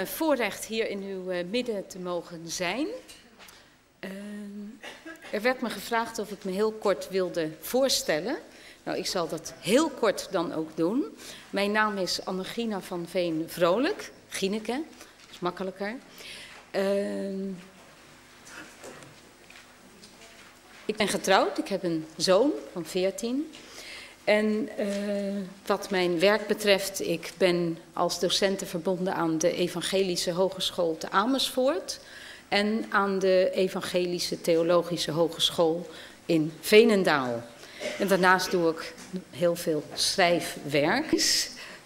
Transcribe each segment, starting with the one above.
uh, voorrecht hier in uw uh, midden te mogen zijn. Uh, er werd me gevraagd of ik me heel kort wilde voorstellen. Nou, ik zal dat heel kort dan ook doen. Mijn naam is Annegina van Veen Vrolijk, Gineke, dat is makkelijker. Ehm, ik ben getrouwd, ik heb een zoon van 14. En uh, wat mijn werk betreft, ik ben als docenten verbonden aan de Evangelische Hogeschool te Amersfoort en aan de Evangelische Theologische Hogeschool in Veenendaal. En daarnaast doe ik heel veel schrijfwerk.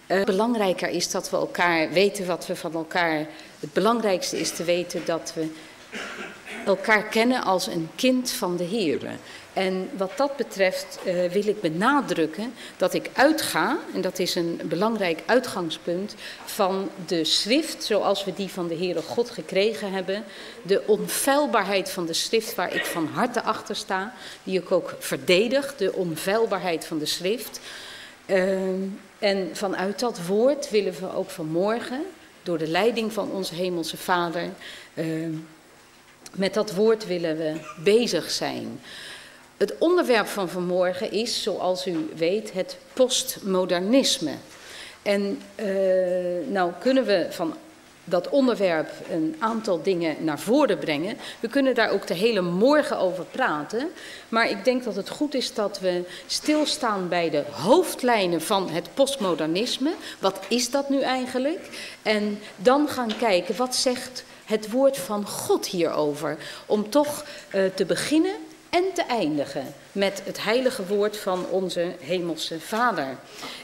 Uh, belangrijker is dat we elkaar weten wat we van elkaar. Het belangrijkste is te weten dat we elkaar kennen als een kind van de Heer. En wat dat betreft uh, wil ik benadrukken dat ik uitga, en dat is een belangrijk uitgangspunt, van de schrift zoals we die van de Heere God gekregen hebben. De onfeilbaarheid van de schrift waar ik van harte achter sta, die ik ook verdedig, de onfeilbaarheid van de schrift. Uh, en vanuit dat woord willen we ook vanmorgen, door de leiding van onze Hemelse Vader, uh, met dat woord willen we bezig zijn. Het onderwerp van vanmorgen is, zoals u weet, het postmodernisme. En uh, nou kunnen we van dat onderwerp een aantal dingen naar voren brengen. We kunnen daar ook de hele morgen over praten. Maar ik denk dat het goed is dat we stilstaan bij de hoofdlijnen van het postmodernisme. Wat is dat nu eigenlijk? En dan gaan kijken wat zegt het woord van God hierover. Om toch uh, te beginnen en te eindigen met het heilige woord van onze hemelse Vader.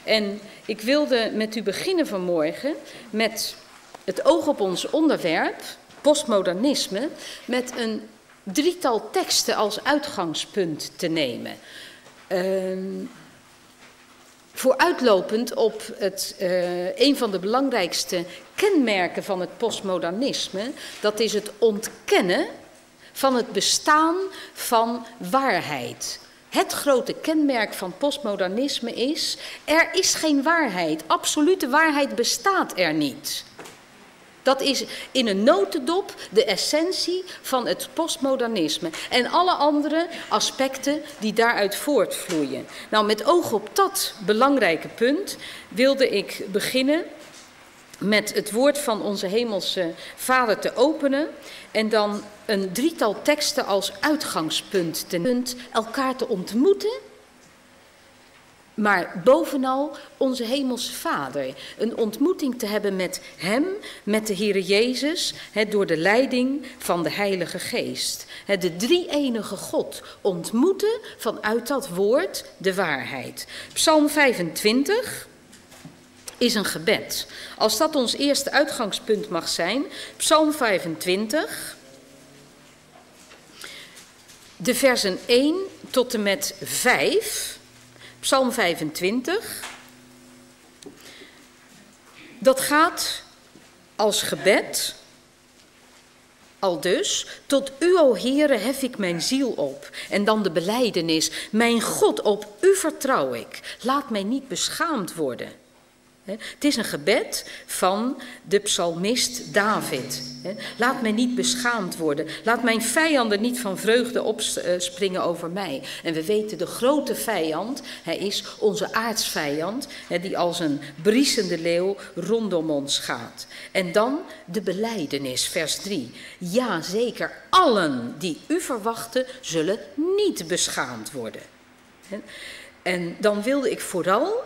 En ik wilde met u beginnen vanmorgen met het oog op ons onderwerp, postmodernisme, met een drietal teksten als uitgangspunt te nemen. Uh, vooruitlopend op het, uh, een van de belangrijkste kenmerken van het postmodernisme, dat is het ontkennen van het bestaan van waarheid. Het grote kenmerk van postmodernisme is: er is geen waarheid. Absolute waarheid bestaat er niet. Dat is in een notendop de essentie van het postmodernisme. En alle andere aspecten die daaruit voortvloeien. Nou, met oog op dat belangrijke punt wilde ik beginnen met het woord van onze hemelse Vader te openen en dan een drietal teksten als uitgangspunt te elkaar te ontmoeten. Maar bovenal onze hemelse Vader. Een ontmoeting te hebben met Hem, met de Heere Jezus, door de leiding van de Heilige Geest. De drie-enige God ontmoeten vanuit dat woord de waarheid. Psalm 25 is een gebed. Als dat ons eerste uitgangspunt mag zijn, Psalm 25, de versen 1 tot en met 5, Psalm 25. Dat gaat als gebed, al dus, tot u, o Heere, hef ik mijn ziel op. En dan de beleidenis, mijn God, op u vertrouw ik. Laat mij niet beschaamd worden. Het is een gebed van de psalmist David. Laat mij niet beschaamd worden. Laat mijn vijanden niet van vreugde opspringen over mij. En we weten, de grote vijand hij is onze aardsvijand, die als een briesende leeuw rondom ons gaat. En dan de beleidenis, vers 3. Ja, zeker, allen die u verwachten, zullen niet beschaamd worden. En dan wilde ik vooral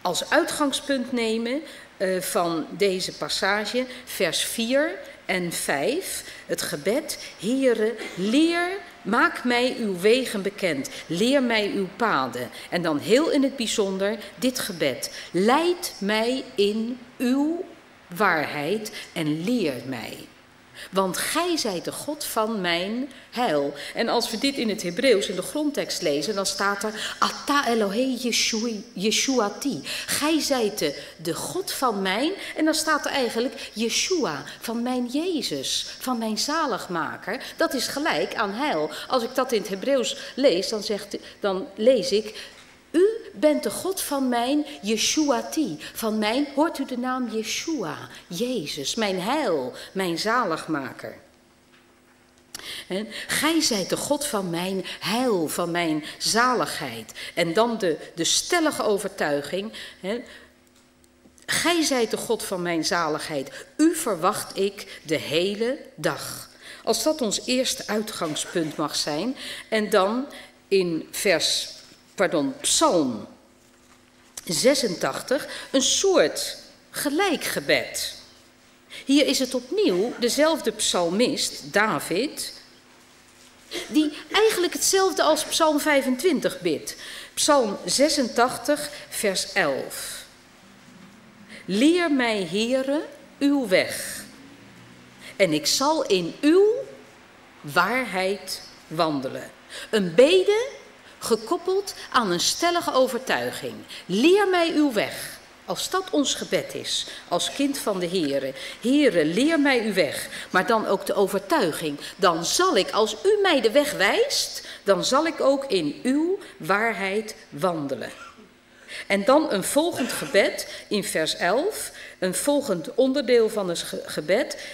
als uitgangspunt nemen uh, van deze passage, vers 4 en 5, het gebed, Heere, leer, maak mij uw wegen bekend, leer mij uw paden. En dan heel in het bijzonder dit gebed, leid mij in uw waarheid en leer mij. Want gij zijt de God van mijn heil. En als we dit in het Hebreeuws in de grondtekst lezen, dan staat er Ata Elohe Yeshuati. Gij zijt de, de God van mijn. En dan staat er eigenlijk Yeshua, van mijn Jezus, van mijn zaligmaker. Dat is gelijk aan heil. Als ik dat in het Hebreeuws lees, dan, dan lees ik u bent de God van mijn Yeshuati. Van mijn, hoort u de naam Yeshua, Jezus, mijn heil, mijn zaligmaker. Gij zijt de God van mijn heil, van mijn zaligheid. En dan de, de stellige overtuiging. He, Gij zijt de God van mijn zaligheid. U verwacht ik de hele dag. Als dat ons eerste uitgangspunt mag zijn. En dan in vers, pardon, Psalm 86, een soort gelijkgebed. Hier is het opnieuw dezelfde psalmist, David, die eigenlijk hetzelfde als Psalm 25 bidt. Psalm 86, vers 11. Leer mij, Heere, uw weg, en ik zal in uw waarheid wandelen. Een bede gekoppeld aan een stellige overtuiging. Leer mij uw weg. Als dat ons gebed is, als kind van de Heere. Heere, leer mij uw weg. Maar dan ook de overtuiging. Dan zal ik, als u mij de weg wijst, dan zal ik ook in uw waarheid wandelen. En dan een volgend gebed in vers 11. Een volgend onderdeel van het gebed.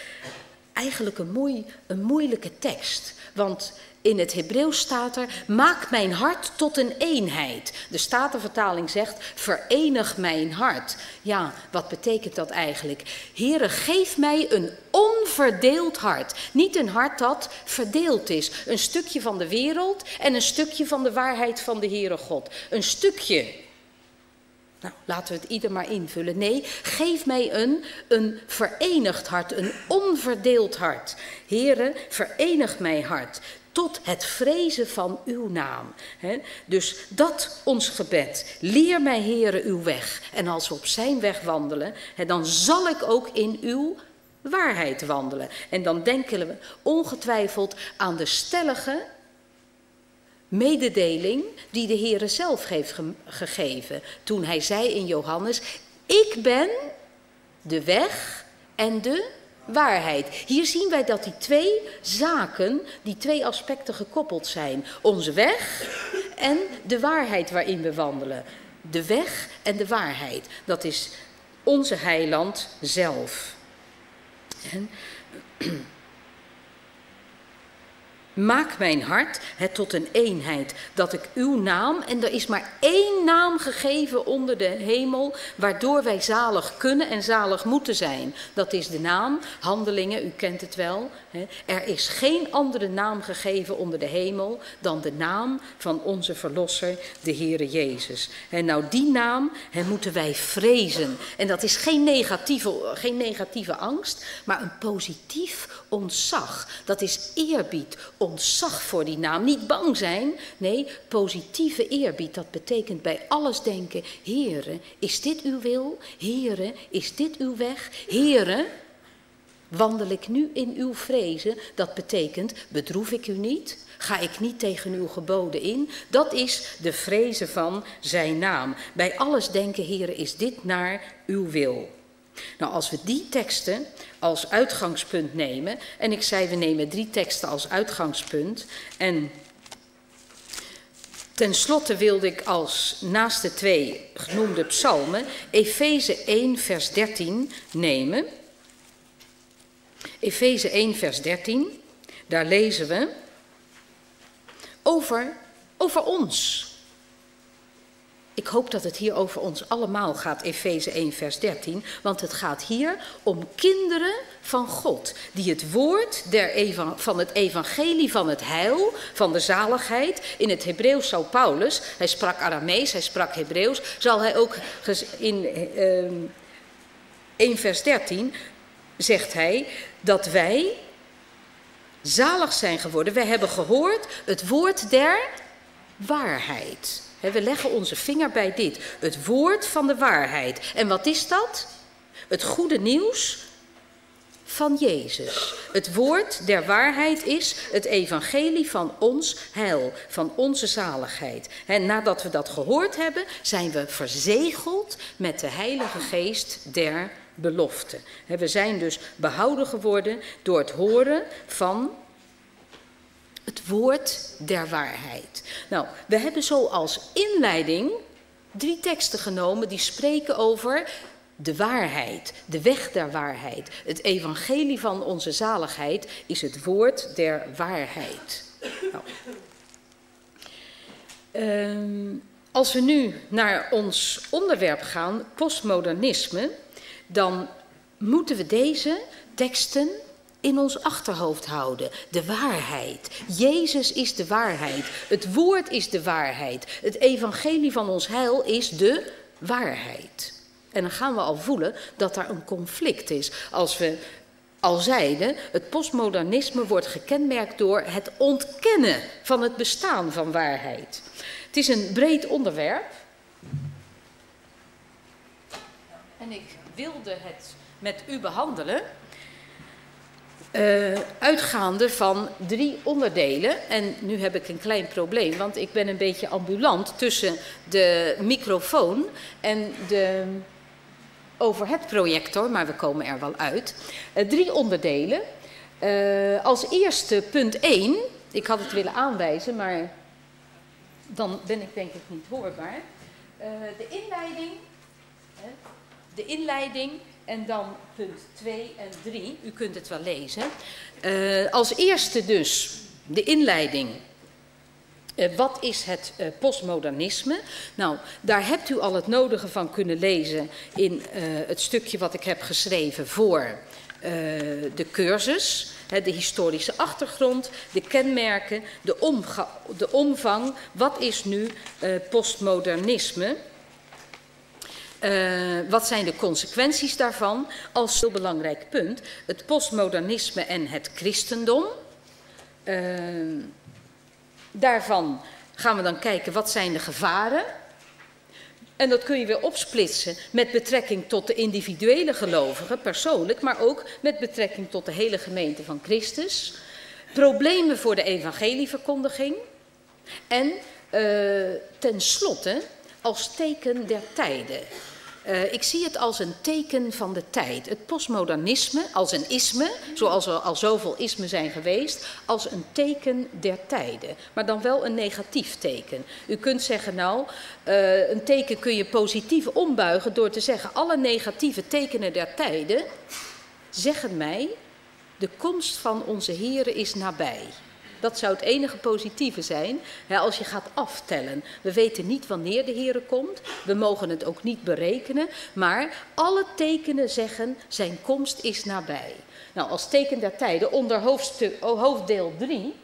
Eigenlijk een, mooi, een moeilijke tekst. Want in het Hebreeuws staat er: Maak mijn hart tot een eenheid. De Statenvertaling zegt: Verenig mijn hart. Ja, wat betekent dat eigenlijk? Heere, geef mij een onverdeeld hart. Niet een hart dat verdeeld is. Een stukje van de wereld en een stukje van de waarheid van de Heere God. Een stukje. Nou, laten we het ieder maar invullen. Nee, geef mij een, een verenigd hart, een onverdeeld hart. Heere, verenig mijn hart tot het vrezen van uw naam. dus dat ons gebed. Leer mij, Heere, uw weg. En als we op zijn weg wandelen, dan zal ik ook in uw waarheid wandelen. En dan denken we ongetwijfeld aan de stellige mededeling die de Heere zelf heeft gegeven. Toen hij zei in Johannes, ik ben de weg en de waarheid. Hier zien wij dat die twee zaken, die twee aspecten gekoppeld zijn. Onze weg en de waarheid waarin we wandelen. De weg en de waarheid. Dat is onze heiland zelf. En, Maak mijn hart het tot een eenheid, dat ik uw naam, en er is maar één naam gegeven onder de hemel, waardoor wij zalig kunnen en zalig moeten zijn. Dat is de naam, handelingen, u kent het wel. Hè. Er is geen andere naam gegeven onder de hemel dan de naam van onze Verlosser, de Heere Jezus. En nou, die naam hè, moeten wij vrezen. En dat is geen negatieve, geen negatieve angst, maar een positief ontzag. Dat is eerbied, ontzag voor die naam. Niet bang zijn, nee, positieve eerbied. Dat betekent bij alles denken, Heere, is dit uw wil? Heere, is dit uw weg? Heere, wandel ik nu in uw vrezen? Dat betekent, bedroef ik u niet? Ga ik niet tegen uw geboden in? Dat is de vrezen van zijn naam. Bij alles denken, Heere, is dit naar uw wil? Nou, als we die teksten als uitgangspunt nemen, en ik zei we nemen drie teksten als uitgangspunt, en ten slotte wilde ik als naast de twee genoemde psalmen Efeze 1 vers 13 nemen. Efeze 1 vers 13, daar lezen we over, over ons. Ik hoop dat het hier over ons allemaal gaat, Efeze 1, vers 13. Want het gaat hier om kinderen van God. Die het woord der van het evangelie van het heil, van de zaligheid. In het Hebreeuws zou Paulus, hij sprak Aramees, hij sprak Hebreeuws. Zal hij ook in uh, ehm, 1, vers 13, zegt hij dat wij zalig zijn geworden. Wij hebben gehoord het woord der waarheid. We leggen onze vinger bij dit. Het woord van de waarheid. En wat is dat? Het goede nieuws van Jezus. Het woord der waarheid is het evangelie van ons heil, van onze zaligheid. En nadat we dat gehoord hebben, zijn we verzegeld met de Heilige Geest der belofte. We zijn dus behouden geworden door het horen van het woord der waarheid. Nou, we hebben zo als inleiding drie teksten genomen die spreken over de waarheid, de weg der waarheid. Het evangelie van onze zaligheid is het woord der waarheid. Nou. Ehm, als we nu naar ons onderwerp gaan, postmodernisme, dan moeten we deze teksten in ons achterhoofd houden. De waarheid. Jezus is de waarheid. Het woord is de waarheid. Het evangelie van ons heil is de waarheid. En dan gaan we al voelen dat daar een conflict is. Als we al zeiden, het postmodernisme wordt gekenmerkt door het ontkennen van het bestaan van waarheid. Het is een breed onderwerp. En ik wilde het met u behandelen. Uh, uitgaande van drie onderdelen. En nu heb ik een klein probleem, want ik ben een beetje ambulant tussen de microfoon en de overhead-projector, maar we komen er wel uit. Uh, drie onderdelen. Uh, als eerste punt 1, ik had het willen aanwijzen, maar dan ben ik denk ik niet hoorbaar. de inleiding. De inleiding en dan punt 2 en 3. U kunt het wel lezen. Uh, als eerste dus de inleiding. Uh, wat is het uh, postmodernisme? Nou, daar hebt u al het nodige van kunnen lezen in het stukje wat ik heb geschreven voor de cursus. de historische achtergrond, de kenmerken, de, de omvang. Wat is nu postmodernisme? Uh, wat zijn de consequenties daarvan? Als heel belangrijk punt, het postmodernisme en het christendom. Uh, daarvan gaan we dan kijken wat zijn de gevaren. En dat kun je weer opsplitsen met betrekking tot de individuele gelovigen, persoonlijk, maar ook met betrekking tot de hele gemeente van Christus. Problemen voor de evangelieverkondiging. En uh, tenslotte als teken der tijden. Uh, ik zie het als een teken van de tijd. Het postmodernisme als een isme, zoals er al zoveel ismen zijn geweest, als een teken der tijden. Maar dan wel een negatief teken. U kunt zeggen, nou, uh, een teken kun je positief ombuigen door te zeggen, alle negatieve tekenen der tijden zeggen mij, de komst van onze Here is nabij. Dat zou het enige positieve zijn als je gaat aftellen. We weten niet wanneer de Heer komt, we mogen het ook niet berekenen, maar alle tekenen zeggen zijn komst is nabij. Nou, als teken der tijden onder hoofdstuk, oh, hoofddeel 3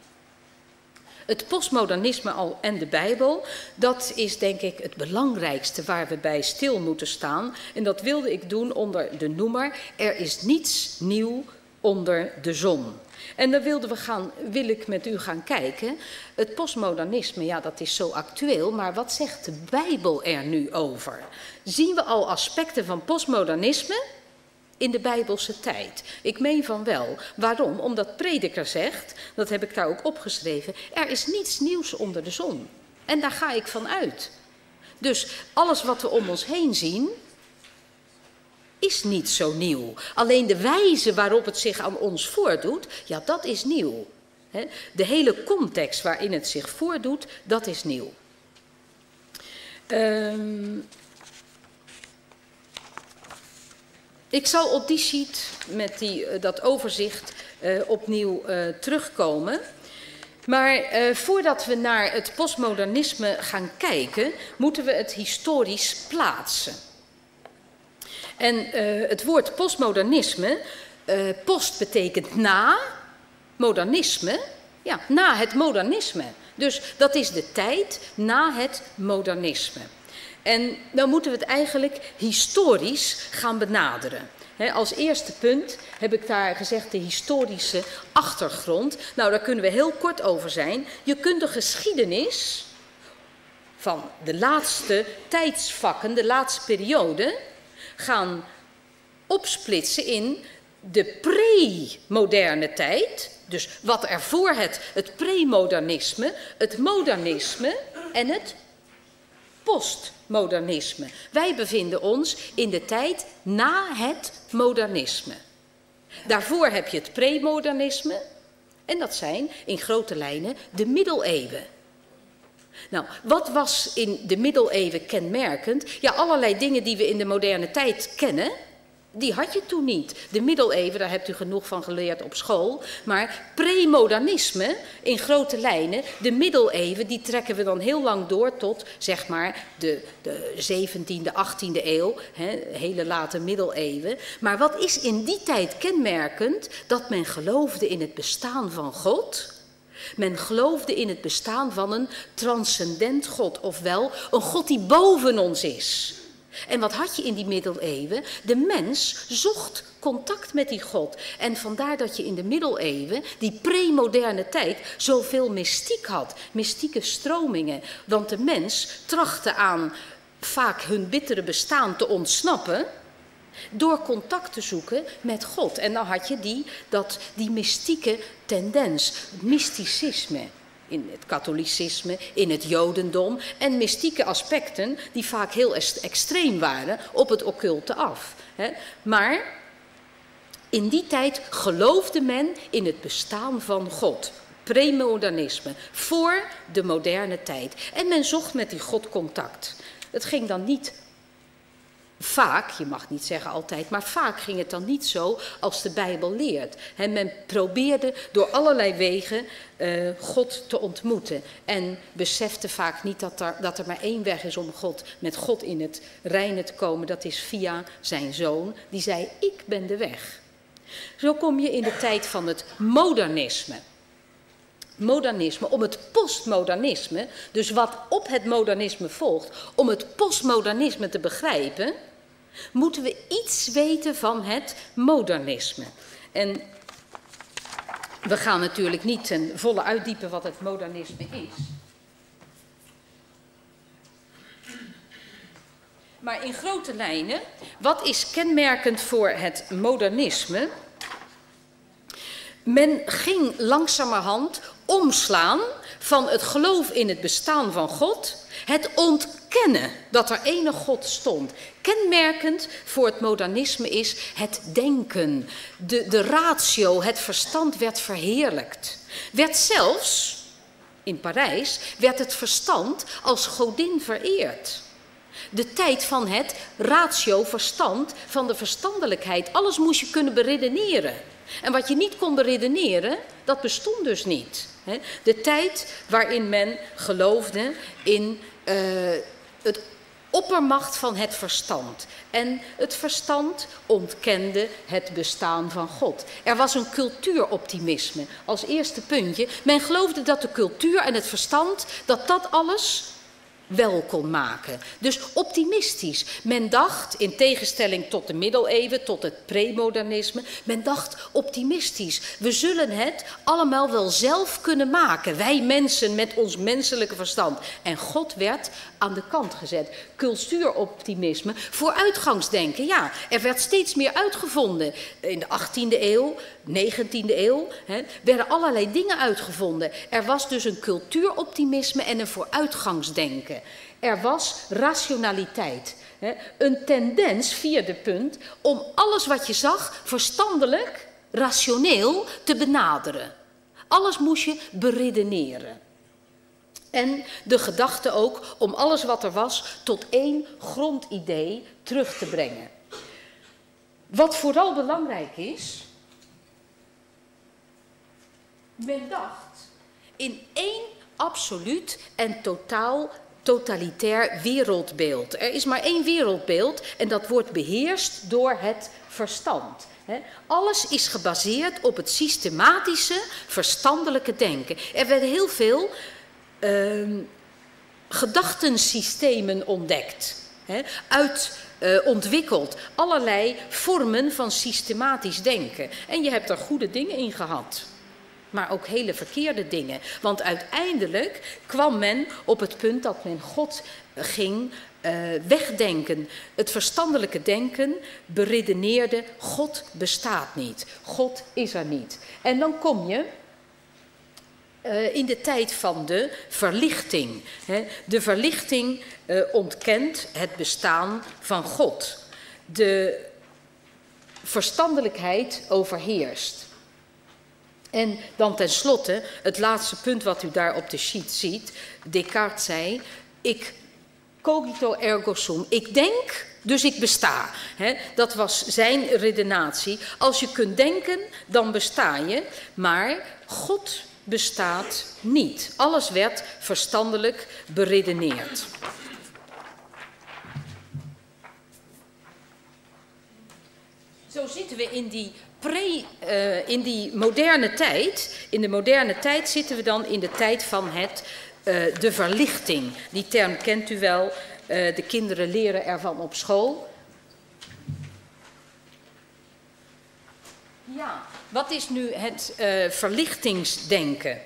het postmodernisme al en de Bijbel, dat is denk ik het belangrijkste waar we bij stil moeten staan. En dat wilde ik doen onder de noemer: Er is niets nieuw onder de zon. En dan wilden we gaan, wil ik met u gaan kijken. Het postmodernisme, ja, dat is zo actueel, maar wat zegt de Bijbel er nu over? Zien we al aspecten van postmodernisme? in de Bijbelse tijd. Ik meen van wel. Waarom? Omdat prediker zegt, dat heb ik daar ook opgeschreven, er is niets nieuws onder de zon. En daar ga ik van uit. Dus alles wat we om ons heen zien, is niet zo nieuw. Alleen de wijze waarop het zich aan ons voordoet, ja, dat is nieuw. De hele context waarin het zich voordoet, dat is nieuw. Um, ik zal op die sheet met die, uh, dat overzicht uh, opnieuw uh, terugkomen. Maar voordat we naar het postmodernisme gaan kijken, moeten we het historisch plaatsen. En uh, het woord postmodernisme, uh, post betekent na, modernisme, ja, na het modernisme. Dus dat is de tijd na het modernisme. En dan moeten we het eigenlijk historisch gaan benaderen. Als eerste punt heb ik daar gezegd de historische achtergrond. Nou, daar kunnen we heel kort over zijn. Je kunt de geschiedenis van de laatste tijdsvakken, de laatste periode, gaan opsplitsen in de pre-moderne tijd. Dus wat er voor het, het premodernisme, het modernisme en het postmodernisme. Wij bevinden ons in de tijd na het modernisme. Daarvoor heb je het premodernisme en dat zijn in grote lijnen de middeleeuwen. Nou, wat was in de middeleeuwen kenmerkend? Ja, allerlei dingen die we in de moderne tijd kennen, die had je toen niet. De middeleeuwen, daar hebt u genoeg van geleerd op school. Maar premodernisme in grote lijnen, de middeleeuwen, die trekken we dan heel lang door tot zeg maar de, de 17e, 18e eeuw, hè, hele late middeleeuwen. Maar wat is in die tijd kenmerkend? Dat men geloofde in het bestaan van God. Men geloofde in het bestaan van een transcendent God, ofwel een God die boven ons is. En wat had je in die middeleeuwen? De mens zocht contact met die God. En vandaar dat je in de middeleeuwen, die premoderne tijd, zoveel mystiek had. Mystieke stromingen. Want de mens trachtte aan vaak hun bittere bestaan te ontsnappen door contact te zoeken met God. En dan had je die, dat, die mystieke tendens, mysticisme in het katholicisme, in het jodendom en mystieke aspecten die vaak heel extreem waren op het occulte af. Maar in die tijd geloofde men in het bestaan van God. Premodernisme, voor de moderne tijd. En men zocht met die God contact. Het ging dan niet Vaak, je mag niet zeggen altijd, maar vaak ging het dan niet zo als de Bijbel leert. men probeerde door allerlei wegen uh, God te ontmoeten. En besefte vaak niet dat er, dat er maar één weg is om God, met God in het reine te komen. Dat is via zijn zoon, die zei: Ik ben de weg. Zo kom je in de tijd van het modernisme. Modernisme, om het postmodernisme, dus wat op het modernisme volgt, om het postmodernisme te begrijpen, moeten we iets weten van het modernisme. En we gaan natuurlijk niet ten volle uitdiepen wat het modernisme is. Maar in grote lijnen, wat is kenmerkend voor het modernisme? Men ging langzamerhand omslaan van het geloof in het bestaan van God, het ontkennen dat er ene God stond. Kenmerkend voor het modernisme is het denken, de, de ratio, het verstand werd verheerlijkt. Werd zelfs, in Parijs, werd het verstand als godin vereerd. De tijd van het ratio, verstand, van de verstandelijkheid. Alles moest je kunnen beredeneren. En wat je niet kon beredeneren, dat bestond dus niet. De tijd waarin men geloofde in uh, het oppermacht van het verstand. En het verstand ontkende het bestaan van God. Er was een cultuuroptimisme als eerste puntje. Men geloofde dat de cultuur en het verstand, dat dat alles wel kon maken. Dus optimistisch. Men dacht, in tegenstelling tot de middeleeuwen, tot het premodernisme, men dacht optimistisch. We zullen het allemaal wel zelf kunnen maken. Wij mensen met ons menselijke verstand. En God werd aan de kant gezet. Cultuuroptimisme, vooruitgangsdenken. Ja, er werd steeds meer uitgevonden. In de 18e eeuw, 19e eeuw, hè, werden allerlei dingen uitgevonden. Er was dus een cultuuroptimisme en een vooruitgangsdenken. Er was rationaliteit. Een tendens, vierde punt, om alles wat je zag verstandelijk, rationeel te benaderen. Alles moest je beredeneren. En de gedachte ook om alles wat er was tot één grondidee terug te brengen. Wat vooral belangrijk is, men dacht in één absoluut en totaal totalitair wereldbeeld. Er is maar één wereldbeeld en dat wordt beheerst door het verstand. Alles is gebaseerd op het systematische, verstandelijke denken. Er werden heel veel uh, gedachtensystemen ontdekt, hè, uit, uh, ontwikkeld. Allerlei vormen van systematisch denken. En je hebt er goede dingen in gehad. Maar ook hele verkeerde dingen. Want uiteindelijk kwam men op het punt dat men God ging uh, wegdenken. Het verstandelijke denken beredeneerde: God bestaat niet. God is er niet. En dan kom je uh, in de tijd van de verlichting. Hè. De verlichting uh, ontkent het bestaan van God. De verstandelijkheid overheerst. En dan tenslotte, het laatste punt wat u daar op de sheet ziet. Descartes zei, ik cogito ergo sum. Ik denk, dus ik besta. dat was zijn redenatie. Als je kunt denken, dan besta je. Maar God bestaat niet. Alles werd verstandelijk beredeneerd. Zo zitten we in die, pre, uh, in die moderne tijd. In de moderne tijd zitten we dan in de tijd van het, uh, de verlichting. Die term kent u wel. Uh, de kinderen leren ervan op school. Ja, wat is nu het verlichtingsdenken?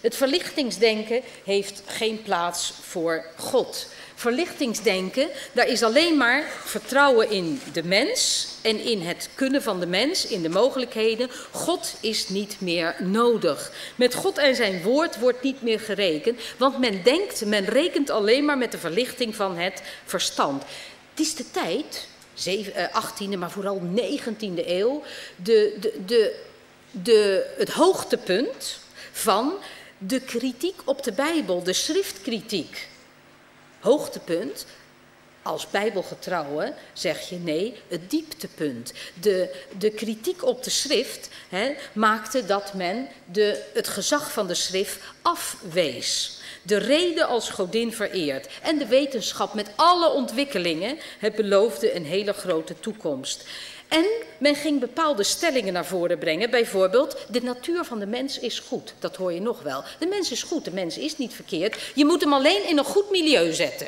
Het verlichtingsdenken heeft geen plaats voor God verlichtingsdenken, daar is alleen maar vertrouwen in de mens en in het kunnen van de mens, in de mogelijkheden. God is niet meer nodig. Met God en zijn woord wordt niet meer gerekend, want men denkt, men rekent alleen maar met de verlichting van het verstand. Het is de tijd, 18e, eh, maar vooral 19e eeuw, de, de, de, het hoogtepunt van de kritiek op de Bijbel, de schriftkritiek hoogtepunt. Als bijbelgetrouwe zeg je nee, het dieptepunt. De, de kritiek op de schrift hè, maakte dat men de, het gezag van de schrift afwees. De reden als godin vereerd en de wetenschap met alle ontwikkelingen het beloofde een hele grote toekomst. En men ging bepaalde stellingen naar voren brengen. Bijvoorbeeld, de natuur van de mens is goed. Dat hoor je nog wel. De mens is goed, de mens is niet verkeerd. Je moet hem alleen in een goed milieu zetten.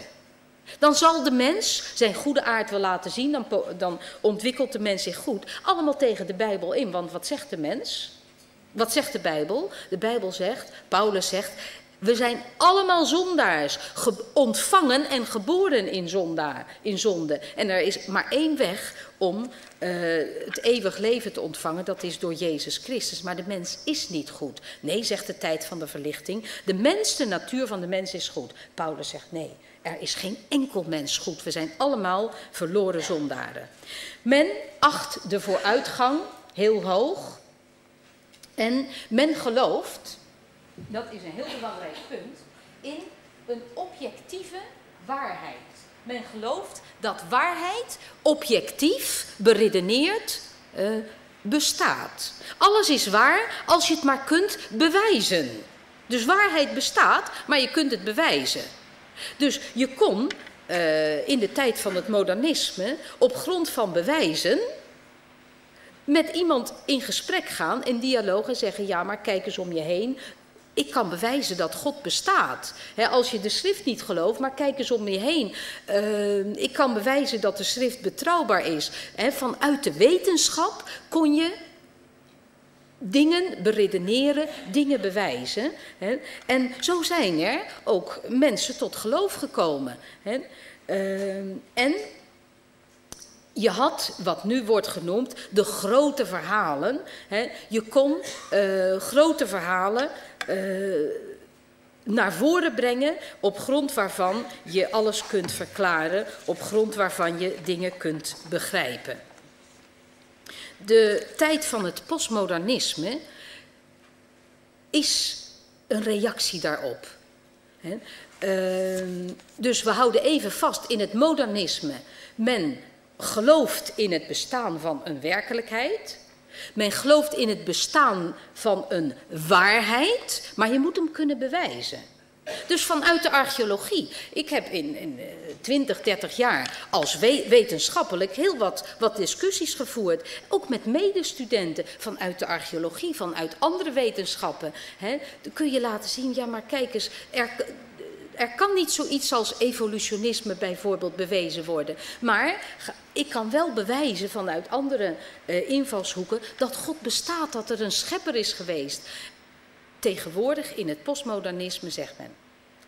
Dan zal de mens zijn goede aard wel laten zien, dan, dan ontwikkelt de mens zich goed. Allemaal tegen de Bijbel in, want wat zegt de mens? Wat zegt de Bijbel? De Bijbel zegt, Paulus zegt, we zijn allemaal zondaars, ontvangen en geboren in, in zonde. En er is maar één weg om uh, het eeuwig leven te ontvangen, dat is door Jezus Christus. Maar de mens is niet goed. Nee, zegt de tijd van de verlichting. De mens, de natuur van de mens is goed. Paulus zegt nee, er is geen enkel mens goed. We zijn allemaal verloren zondaren. Men acht de vooruitgang heel hoog. En men gelooft dat is een heel belangrijk punt, in een objectieve waarheid. Men gelooft dat waarheid objectief, beredeneerd, uh, bestaat. Alles is waar als je het maar kunt bewijzen. Dus waarheid bestaat, maar je kunt het bewijzen. Dus je kon uh, in de tijd van het modernisme op grond van bewijzen met iemand in gesprek gaan, in dialoog en zeggen: ja, maar kijk eens om je heen. Ik kan bewijzen dat God bestaat. als je de schrift niet gelooft, maar kijk eens om je heen. Uh, ik kan bewijzen dat de schrift betrouwbaar is. vanuit de wetenschap kon je dingen beredeneren, dingen bewijzen. En zo zijn er ook mensen tot geloof gekomen. Uh, en je had wat nu wordt genoemd de grote verhalen. Je kon uh, grote verhalen naar voren brengen op grond waarvan je alles kunt verklaren, op grond waarvan je dingen kunt begrijpen. De tijd van het postmodernisme is een reactie daarop. Uh, dus we houden even vast in het modernisme. Men gelooft in het bestaan van een werkelijkheid. Men gelooft in het bestaan van een waarheid, maar je moet hem kunnen bewijzen. Dus vanuit de archeologie. Ik heb in, in 20, 30 jaar als wetenschappelijk heel wat, wat discussies gevoerd. Ook met medestudenten vanuit de archeologie, vanuit andere wetenschappen. Hè. Kun je laten zien, ja maar kijk eens, er, er kan niet zoiets als evolutionisme bijvoorbeeld bewezen worden. Maar ik kan wel bewijzen vanuit andere uh, invalshoeken dat God bestaat, dat er een schepper is geweest. Tegenwoordig in het postmodernisme zegt men,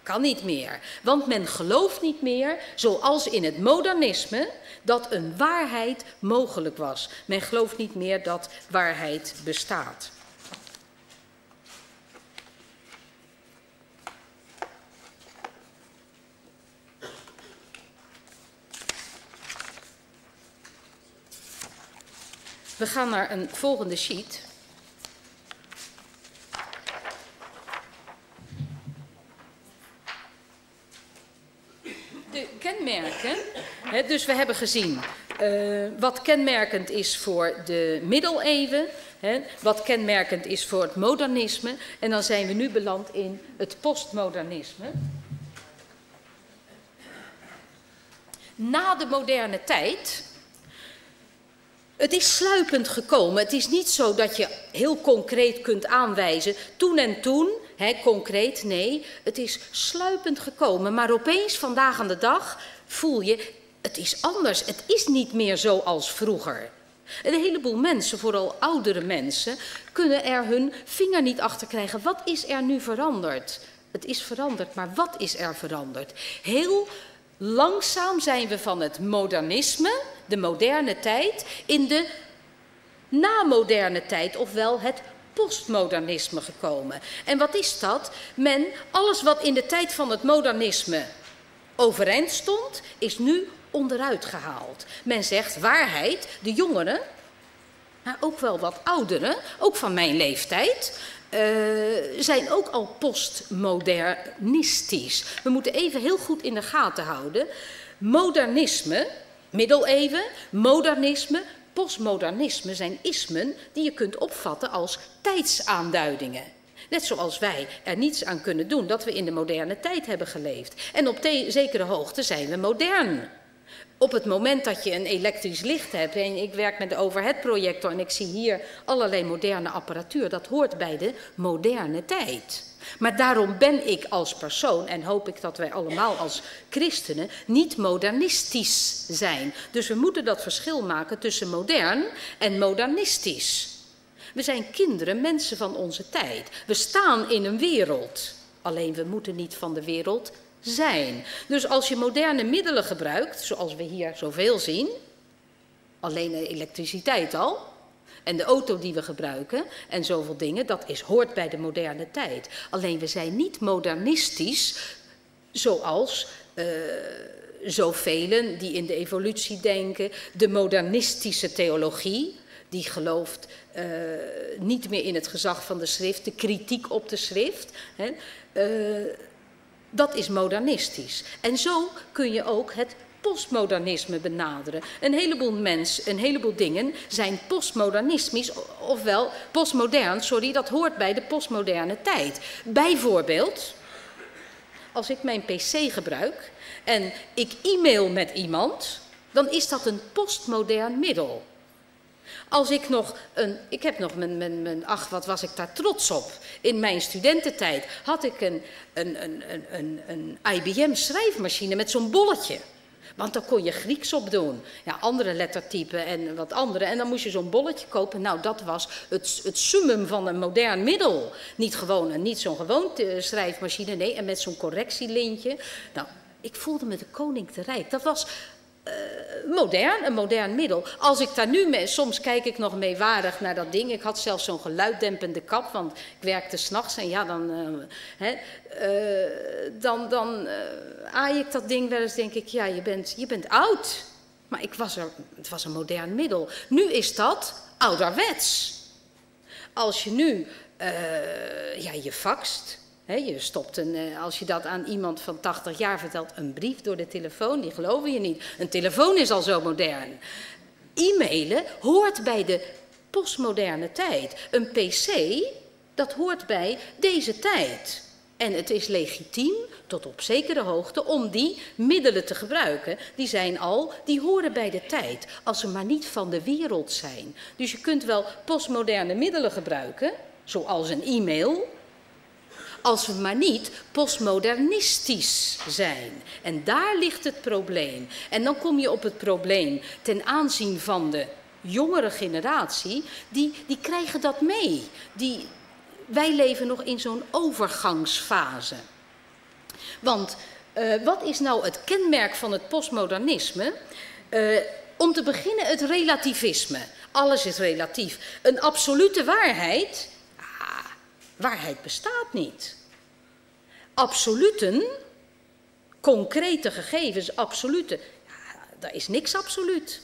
kan niet meer. Want men gelooft niet meer, zoals in het modernisme, dat een waarheid mogelijk was. Men gelooft niet meer dat waarheid bestaat. We gaan naar een volgende sheet. De kenmerken. Dus we hebben gezien eh, wat kenmerkend is voor de middeleeuwen. Wat kenmerkend is voor het modernisme. En dan zijn we nu beland in het postmodernisme. Na de moderne tijd het is sluipend gekomen. Het is niet zo dat je heel concreet kunt aanwijzen. Toen en toen, hè, concreet, nee. Het is sluipend gekomen. Maar opeens, vandaag aan de dag, voel je, het is anders. Het is niet meer zo als vroeger. Een heleboel mensen, vooral oudere mensen, kunnen er hun vinger niet achter krijgen. Wat is er nu veranderd? Het is veranderd, maar wat is er veranderd? Heel langzaam zijn we van het modernisme, de moderne tijd, in de namoderne tijd, ofwel het postmodernisme gekomen. En wat is dat? Men, alles wat in de tijd van het modernisme overeind stond, is nu onderuit gehaald. Men zegt waarheid, de jongeren, maar ook wel wat ouderen, ook van mijn leeftijd, zijn ook al postmodernistisch. We moeten even heel goed in de gaten houden. Modernisme, middeleeuwen, modernisme, postmodernisme zijn ismen die je kunt opvatten als tijdsaanduidingen. Net zoals wij er niets aan kunnen doen dat we in de moderne tijd hebben geleefd. En op zekere hoogte zijn we modern. Op het moment dat je een elektrisch licht hebt, en ik werk met de overheadprojector en ik zie hier allerlei moderne apparatuur, dat hoort bij de moderne tijd. Maar daarom ben ik als persoon, en hoop ik dat wij allemaal als christenen, niet modernistisch zijn. Dus we moeten dat verschil maken tussen modern en modernistisch. We zijn kinderen, mensen van onze tijd. We staan in een wereld. Alleen we moeten niet van de wereld zijn. Dus als je moderne middelen gebruikt, zoals we hier zoveel zien, alleen de elektriciteit al, en de auto die we gebruiken en zoveel dingen, dat is, hoort bij de moderne tijd. Alleen we zijn niet modernistisch zoals uh, zoveel die in de evolutie denken. De modernistische theologie, die gelooft uh, niet meer in het gezag van de schrift, de kritiek op de schrift. Hè, uh, dat is modernistisch. En zo kun je ook het postmodernisme benaderen. Een heleboel mensen, een heleboel dingen zijn postmodernistisch, ofwel postmodern, sorry, dat hoort bij de postmoderne tijd. Bijvoorbeeld, als ik mijn pc gebruik en ik e-mail met iemand, dan is dat een postmodern middel. Als ik nog een, ik heb nog mijn, mijn, mijn, ach wat was ik daar trots op. In mijn studententijd had ik een, een, een, een, een IBM schrijfmachine met zo'n bolletje. Want dan kon je Grieks op doen. Ja, andere lettertypen en wat andere. En dan moest je zo'n bolletje kopen. Nou, dat was het, het summum van een modern middel. Niet gewoon, niet zo'n gewoon schrijfmachine, nee. En met zo'n correctielintje. Nou, ik voelde me de koning te rijk. Dat was uh, modern, een modern middel. Als ik daar nu mee, soms kijk ik nog meewarig naar dat ding. Ik had zelfs zo'n geluiddempende kap, want ik werkte s'nachts en ja, dan, uh, hè, uh, dan, dan aai ik dat ding wel eens, denk ik, ja, je bent, je bent oud. Maar ik was er, het was een modern middel. Nu is dat ouderwets. Als je nu ja, je faxt, je stopt een, eh, als je dat aan iemand van 80 jaar vertelt, een brief door de telefoon, die geloven je niet. Een telefoon is al zo modern. E-mailen hoort bij de postmoderne tijd. Een pc, dat hoort bij deze tijd. En het is legitiem, tot op zekere hoogte, om die middelen te gebruiken. Die zijn al, die horen bij de tijd, als ze maar niet van de wereld zijn. Dus je kunt wel postmoderne middelen gebruiken, zoals een e-mail, als we maar niet postmodernistisch zijn. En daar ligt het probleem. En dan kom je op het probleem ten aanzien van de jongere generatie, die, die krijgen dat mee. Die, wij leven nog in zo'n overgangsfase. Want uh, wat is nou het kenmerk van het postmodernisme? Uh, om te beginnen het relativisme. Alles is relatief. Een absolute waarheid, waarheid bestaat niet absoluten, concrete gegevens, absolute, ja, daar is niks absoluut.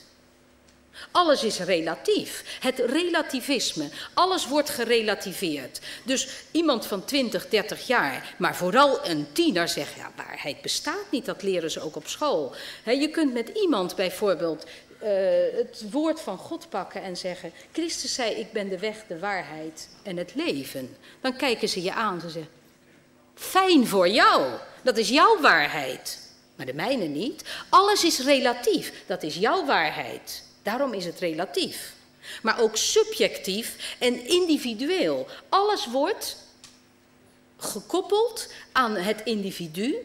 Alles is relatief. Het relativisme. Alles wordt gerelativeerd. Dus iemand van 20, 30 jaar, maar vooral een tiener zegt, ja, waarheid bestaat niet. Dat leren ze ook op school. je kunt met iemand bijvoorbeeld uh, het woord van God pakken en zeggen, Christus zei, ik ben de weg, de waarheid en het leven. Dan kijken ze je aan en zeggen, fijn voor jou. Dat is jouw waarheid. Maar de mijne niet. Alles is relatief. Dat is jouw waarheid. Daarom is het relatief. Maar ook subjectief en individueel. Alles wordt gekoppeld aan het individu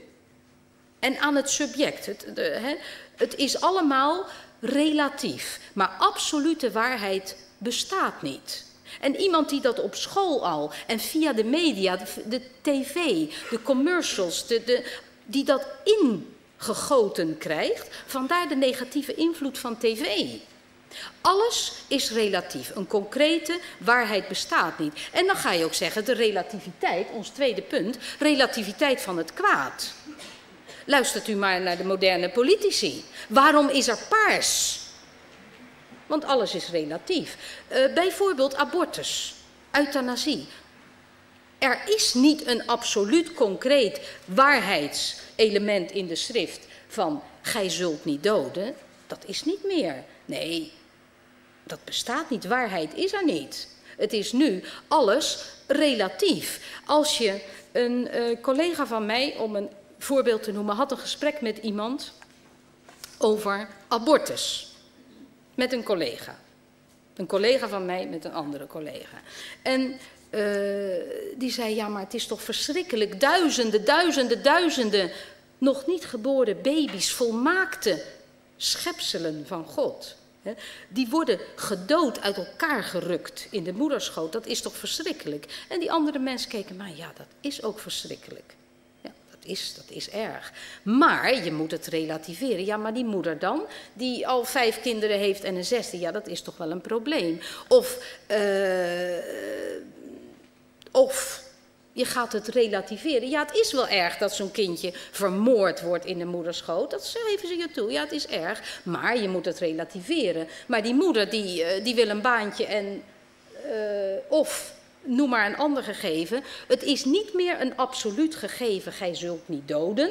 en aan het subject. Het, de, het is allemaal relatief. Maar absolute waarheid bestaat niet. En iemand die dat op school al en via de media, de, tv, de commercials, de, die dat ingegoten krijgt, vandaar de negatieve invloed van tv. Alles is relatief. Een concrete waarheid bestaat niet. En dan ga je ook zeggen, de relativiteit, ons tweede punt, relativiteit van het kwaad. Luistert u maar naar de moderne politici. Waarom is er paars? Want alles is relatief. Uh, bijvoorbeeld abortus, euthanasie. Er is niet een absoluut concreet waarheidselement in de schrift van gij zult niet doden. Dat is niet meer. Nee, dat bestaat niet. Waarheid is er niet. Het is nu alles relatief. Als je een uh, collega van mij, om een voorbeeld te noemen, had een gesprek met iemand over abortus. Met een collega. Een collega van mij met een andere collega. En uh, die zei, ja maar het is toch verschrikkelijk. Duizenden, duizenden, duizenden nog niet geboren baby's, volmaakte schepselen van God. Die worden gedood uit elkaar gerukt in de moederschoot. Dat is toch verschrikkelijk? En die andere mensen keken, maar ja, dat is ook verschrikkelijk. Ja, dat is, dat is erg. Maar je moet het relativeren. Ja, maar die moeder dan, die al vijf kinderen heeft en een zesde, ja, dat is toch wel een probleem. Of, uh, of je gaat het relativeren. Ja, het is wel erg dat zo'n kindje vermoord wordt in de moederschoot. Dat geven ze je toe. Ja, het is erg. Maar je moet het relativeren. Maar die moeder die, uh, die wil een baantje en. Uh, of noem maar een ander gegeven. Het is niet meer een absoluut gegeven. Gij zult niet doden.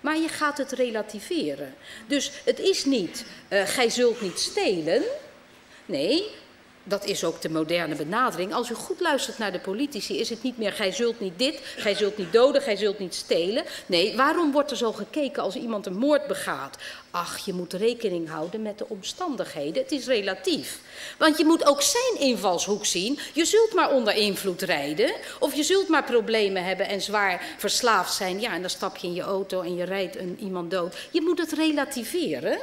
Maar je gaat het relativeren. Dus het is niet. Uh, gij zult niet stelen. Nee, dat is ook de moderne benadering. Als u goed luistert naar de politici, is het niet meer gij zult niet dit, gij zult niet doden, gij zult niet stelen. Nee, waarom wordt er zo gekeken als iemand een moord begaat? Ach, je moet rekening houden met de omstandigheden. Het is relatief. Want je moet ook zijn invalshoek zien. Je zult maar onder invloed rijden. Of je zult maar problemen hebben en zwaar verslaafd zijn. Ja, en dan stap je in je auto en je rijdt een, iemand dood. Je moet het relativeren.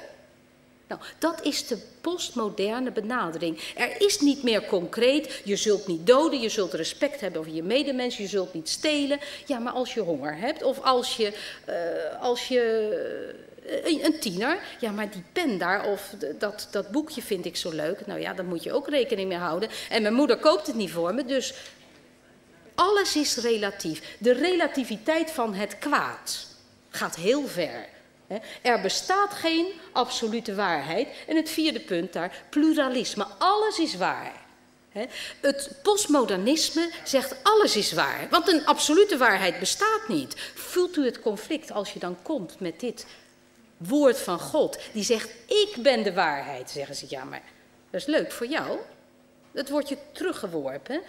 Nou, dat is de postmoderne benadering. Er is niet meer concreet, je zult niet doden, je zult respect hebben voor je medemens, je zult niet stelen. Ja, maar als je honger hebt of als je, uh, als je uh, een tiener, ja, maar die pen daar of dat, dat boekje vind ik zo leuk. Nou ja, daar moet je ook rekening mee houden. En mijn moeder koopt het niet voor me, dus alles is relatief. De relativiteit van het kwaad gaat heel ver. Er bestaat geen absolute waarheid. En het vierde punt daar, pluralisme. Alles is waar. Het postmodernisme zegt alles is waar, want een absolute waarheid bestaat niet. Voelt u het conflict als je dan komt met dit woord van God, die zegt ik ben de waarheid, zeggen ze ja, maar dat is leuk voor jou. Het wordt je teruggeworpen.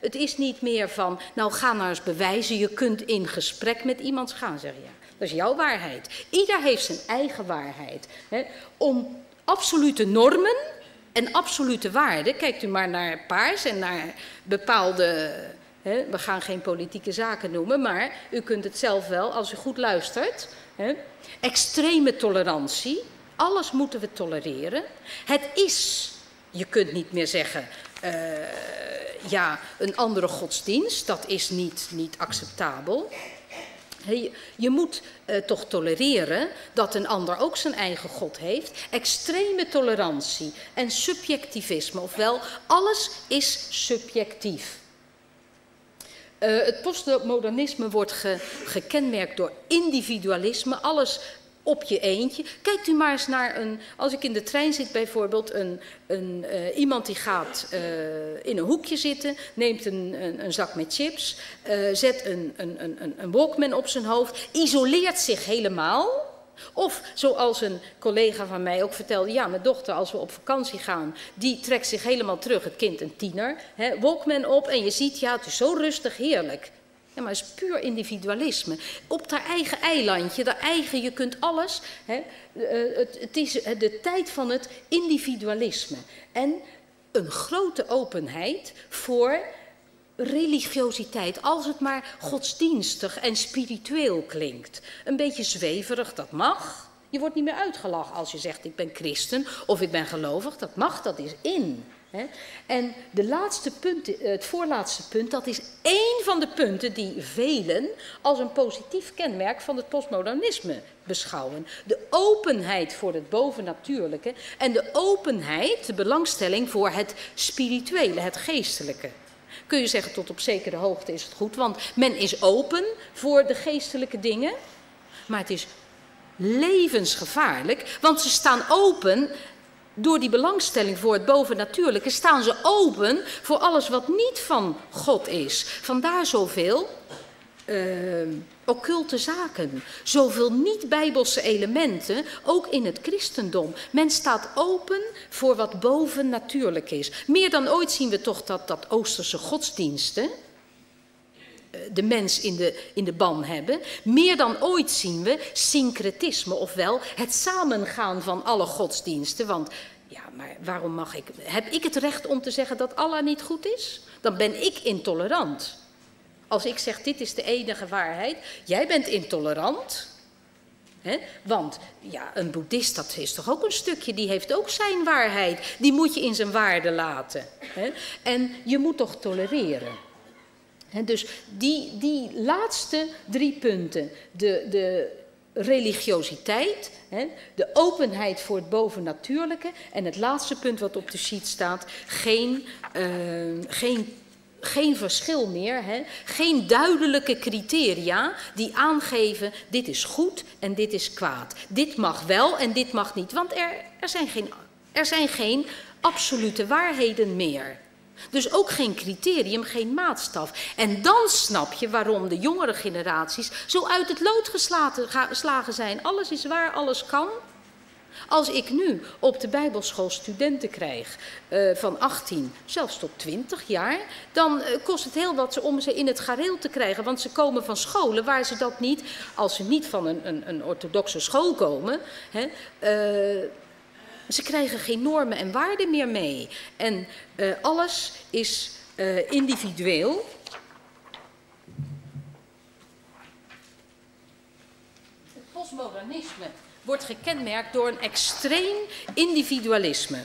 Het is niet meer van, nou ga nou eens bewijzen, je kunt in gesprek met iemand gaan, zeg je ja. Dat is jouw waarheid. Ieder heeft zijn eigen waarheid. Hè. Om absolute normen en absolute waarden, kijkt u maar naar paars en naar bepaalde. Hè, we gaan geen politieke zaken noemen, maar u kunt het zelf wel als u goed luistert. Hè. Extreme tolerantie, alles moeten we tolereren. Het is, je kunt niet meer zeggen, uh, ja, een andere godsdienst, dat is niet, niet acceptabel. Je, moet uh, toch tolereren dat een ander ook zijn eigen God heeft. Extreme tolerantie en subjectivisme, ofwel alles is subjectief. Uh, het postmodernisme wordt ge, gekenmerkt door individualisme. Alles op je eentje. Kijkt u maar eens naar een, als ik in de trein zit bijvoorbeeld, een, een, uh, iemand die gaat uh, in een hoekje zitten, neemt een, een, zak met chips, uh, zet een walkman op zijn hoofd, isoleert zich helemaal. Of zoals een collega van mij ook vertelde, ja, mijn dochter als we op vakantie gaan, die trekt zich helemaal terug, het kind een tiener, hè, walkman op en je ziet, ja, het is zo rustig, heerlijk. Maar het is puur individualisme. Op haar eigen eilandje, haar eigen, je kunt alles. Hè, het, het is de tijd van het individualisme. En een grote openheid voor religiositeit, als het maar godsdienstig en spiritueel klinkt. Een beetje zweverig, dat mag. Je wordt niet meer uitgelachen als je zegt ik ben christen of ik ben gelovig. Dat mag, dat is in. En de laatste punt, eh, het voorlaatste punt, dat is één van de punten die velen als een positief kenmerk van het postmodernisme beschouwen. De openheid voor het bovennatuurlijke en de openheid, de belangstelling voor het spirituele, het geestelijke. Kun je zeggen, tot op zekere hoogte is het goed, want men is open voor de geestelijke dingen, maar het is levensgevaarlijk, want ze staan open door die belangstelling voor het bovennatuurlijke staan ze open voor alles wat niet van God is. Vandaar zoveel uh, occulte zaken, zoveel niet-bijbelse elementen, ook in het christendom. Men staat open voor wat bovennatuurlijk is. Meer dan ooit zien we toch dat, dat Oosterse godsdiensten eh, de mens in de, in de ban hebben. Meer dan ooit zien we syncretisme, ofwel het samengaan van alle godsdiensten. Want ja, maar waarom mag ik. Heb ik het recht om te zeggen dat Allah niet goed is? Dan ben ik intolerant. Als ik zeg dit is de enige waarheid, jij bent intolerant. He? Want ja, een boeddhist, dat is toch ook een stukje, die heeft ook zijn waarheid. Die moet je in zijn waarde laten. En je moet toch tolereren. Dus die, die laatste drie punten, de, de religiositeit, de openheid voor het bovennatuurlijke en het laatste punt wat op de sheet staat, geen, uh, geen, geen verschil meer, geen duidelijke criteria die aangeven dit is goed en dit is kwaad. Dit mag wel en dit mag niet, want er, er, zijn, geen, er zijn geen absolute waarheden meer. Dus ook geen criterium, geen maatstaf. En dan snap je waarom de jongere generaties zo uit het lood geslagen zijn. Alles is waar, alles kan. Als ik nu op de Bijbelschool studenten krijg uh, van 18, zelfs tot 20 jaar, dan uh, kost het heel wat om ze in het gareel te krijgen. Want ze komen van scholen waar ze dat niet, als ze niet van een, een, een orthodoxe school komen, hè, uh, ze krijgen geen normen en waarden meer mee. En uh, alles is uh, individueel. Het postmodernisme wordt gekenmerkt door een extreem individualisme.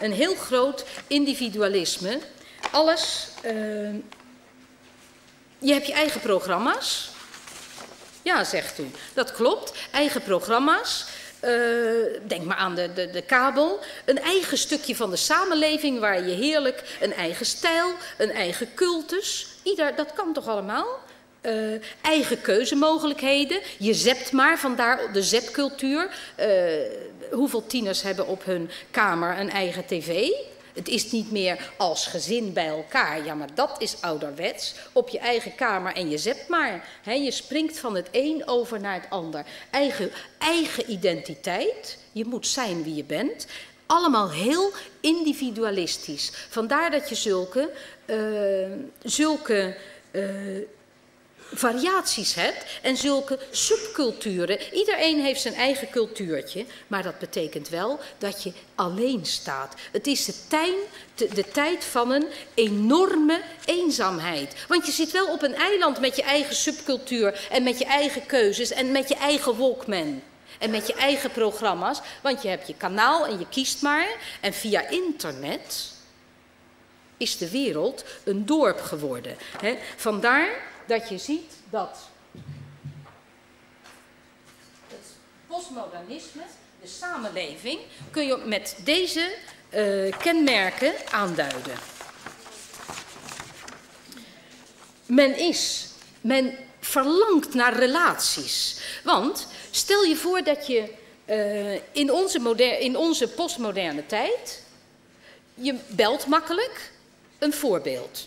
Een heel groot individualisme. Alles. Uh, je hebt je eigen programma's. Ja, zegt u. Dat klopt. Eigen programma's. Uh, denk maar aan de, de, de kabel. Een eigen stukje van de samenleving waar je heerlijk een eigen stijl, een eigen cultus. Ieder, dat kan toch allemaal? Uh, eigen keuzemogelijkheden. Je zept maar, vandaar de zepcultuur. Uh, hoeveel tieners hebben op hun kamer een eigen tv? Het is niet meer als gezin bij elkaar. Ja, maar dat is ouderwets. Op je eigen kamer en je zet maar. Je springt van het een over naar het ander. Eigen, eigen identiteit. Je moet zijn wie je bent. Allemaal heel individualistisch. Vandaar dat je zulke, uh, zulke uh, variaties hebt en zulke subculturen. Iedereen heeft zijn eigen cultuurtje, maar dat betekent wel dat je alleen staat. Het is de, de, tijd van een enorme eenzaamheid. Want je zit wel op een eiland met je eigen subcultuur en met je eigen keuzes en met je eigen Walkman. En met je eigen programma's, want je hebt je kanaal en je kiest maar. En via internet is de wereld een dorp geworden. Vandaar dat je ziet dat het postmodernisme, de samenleving, kun je met deze uh, kenmerken aanduiden. Men is, men verlangt naar relaties. Want stel je voor dat je uh, in, onze moder, in onze postmoderne tijd, je belt makkelijk, een voorbeeld.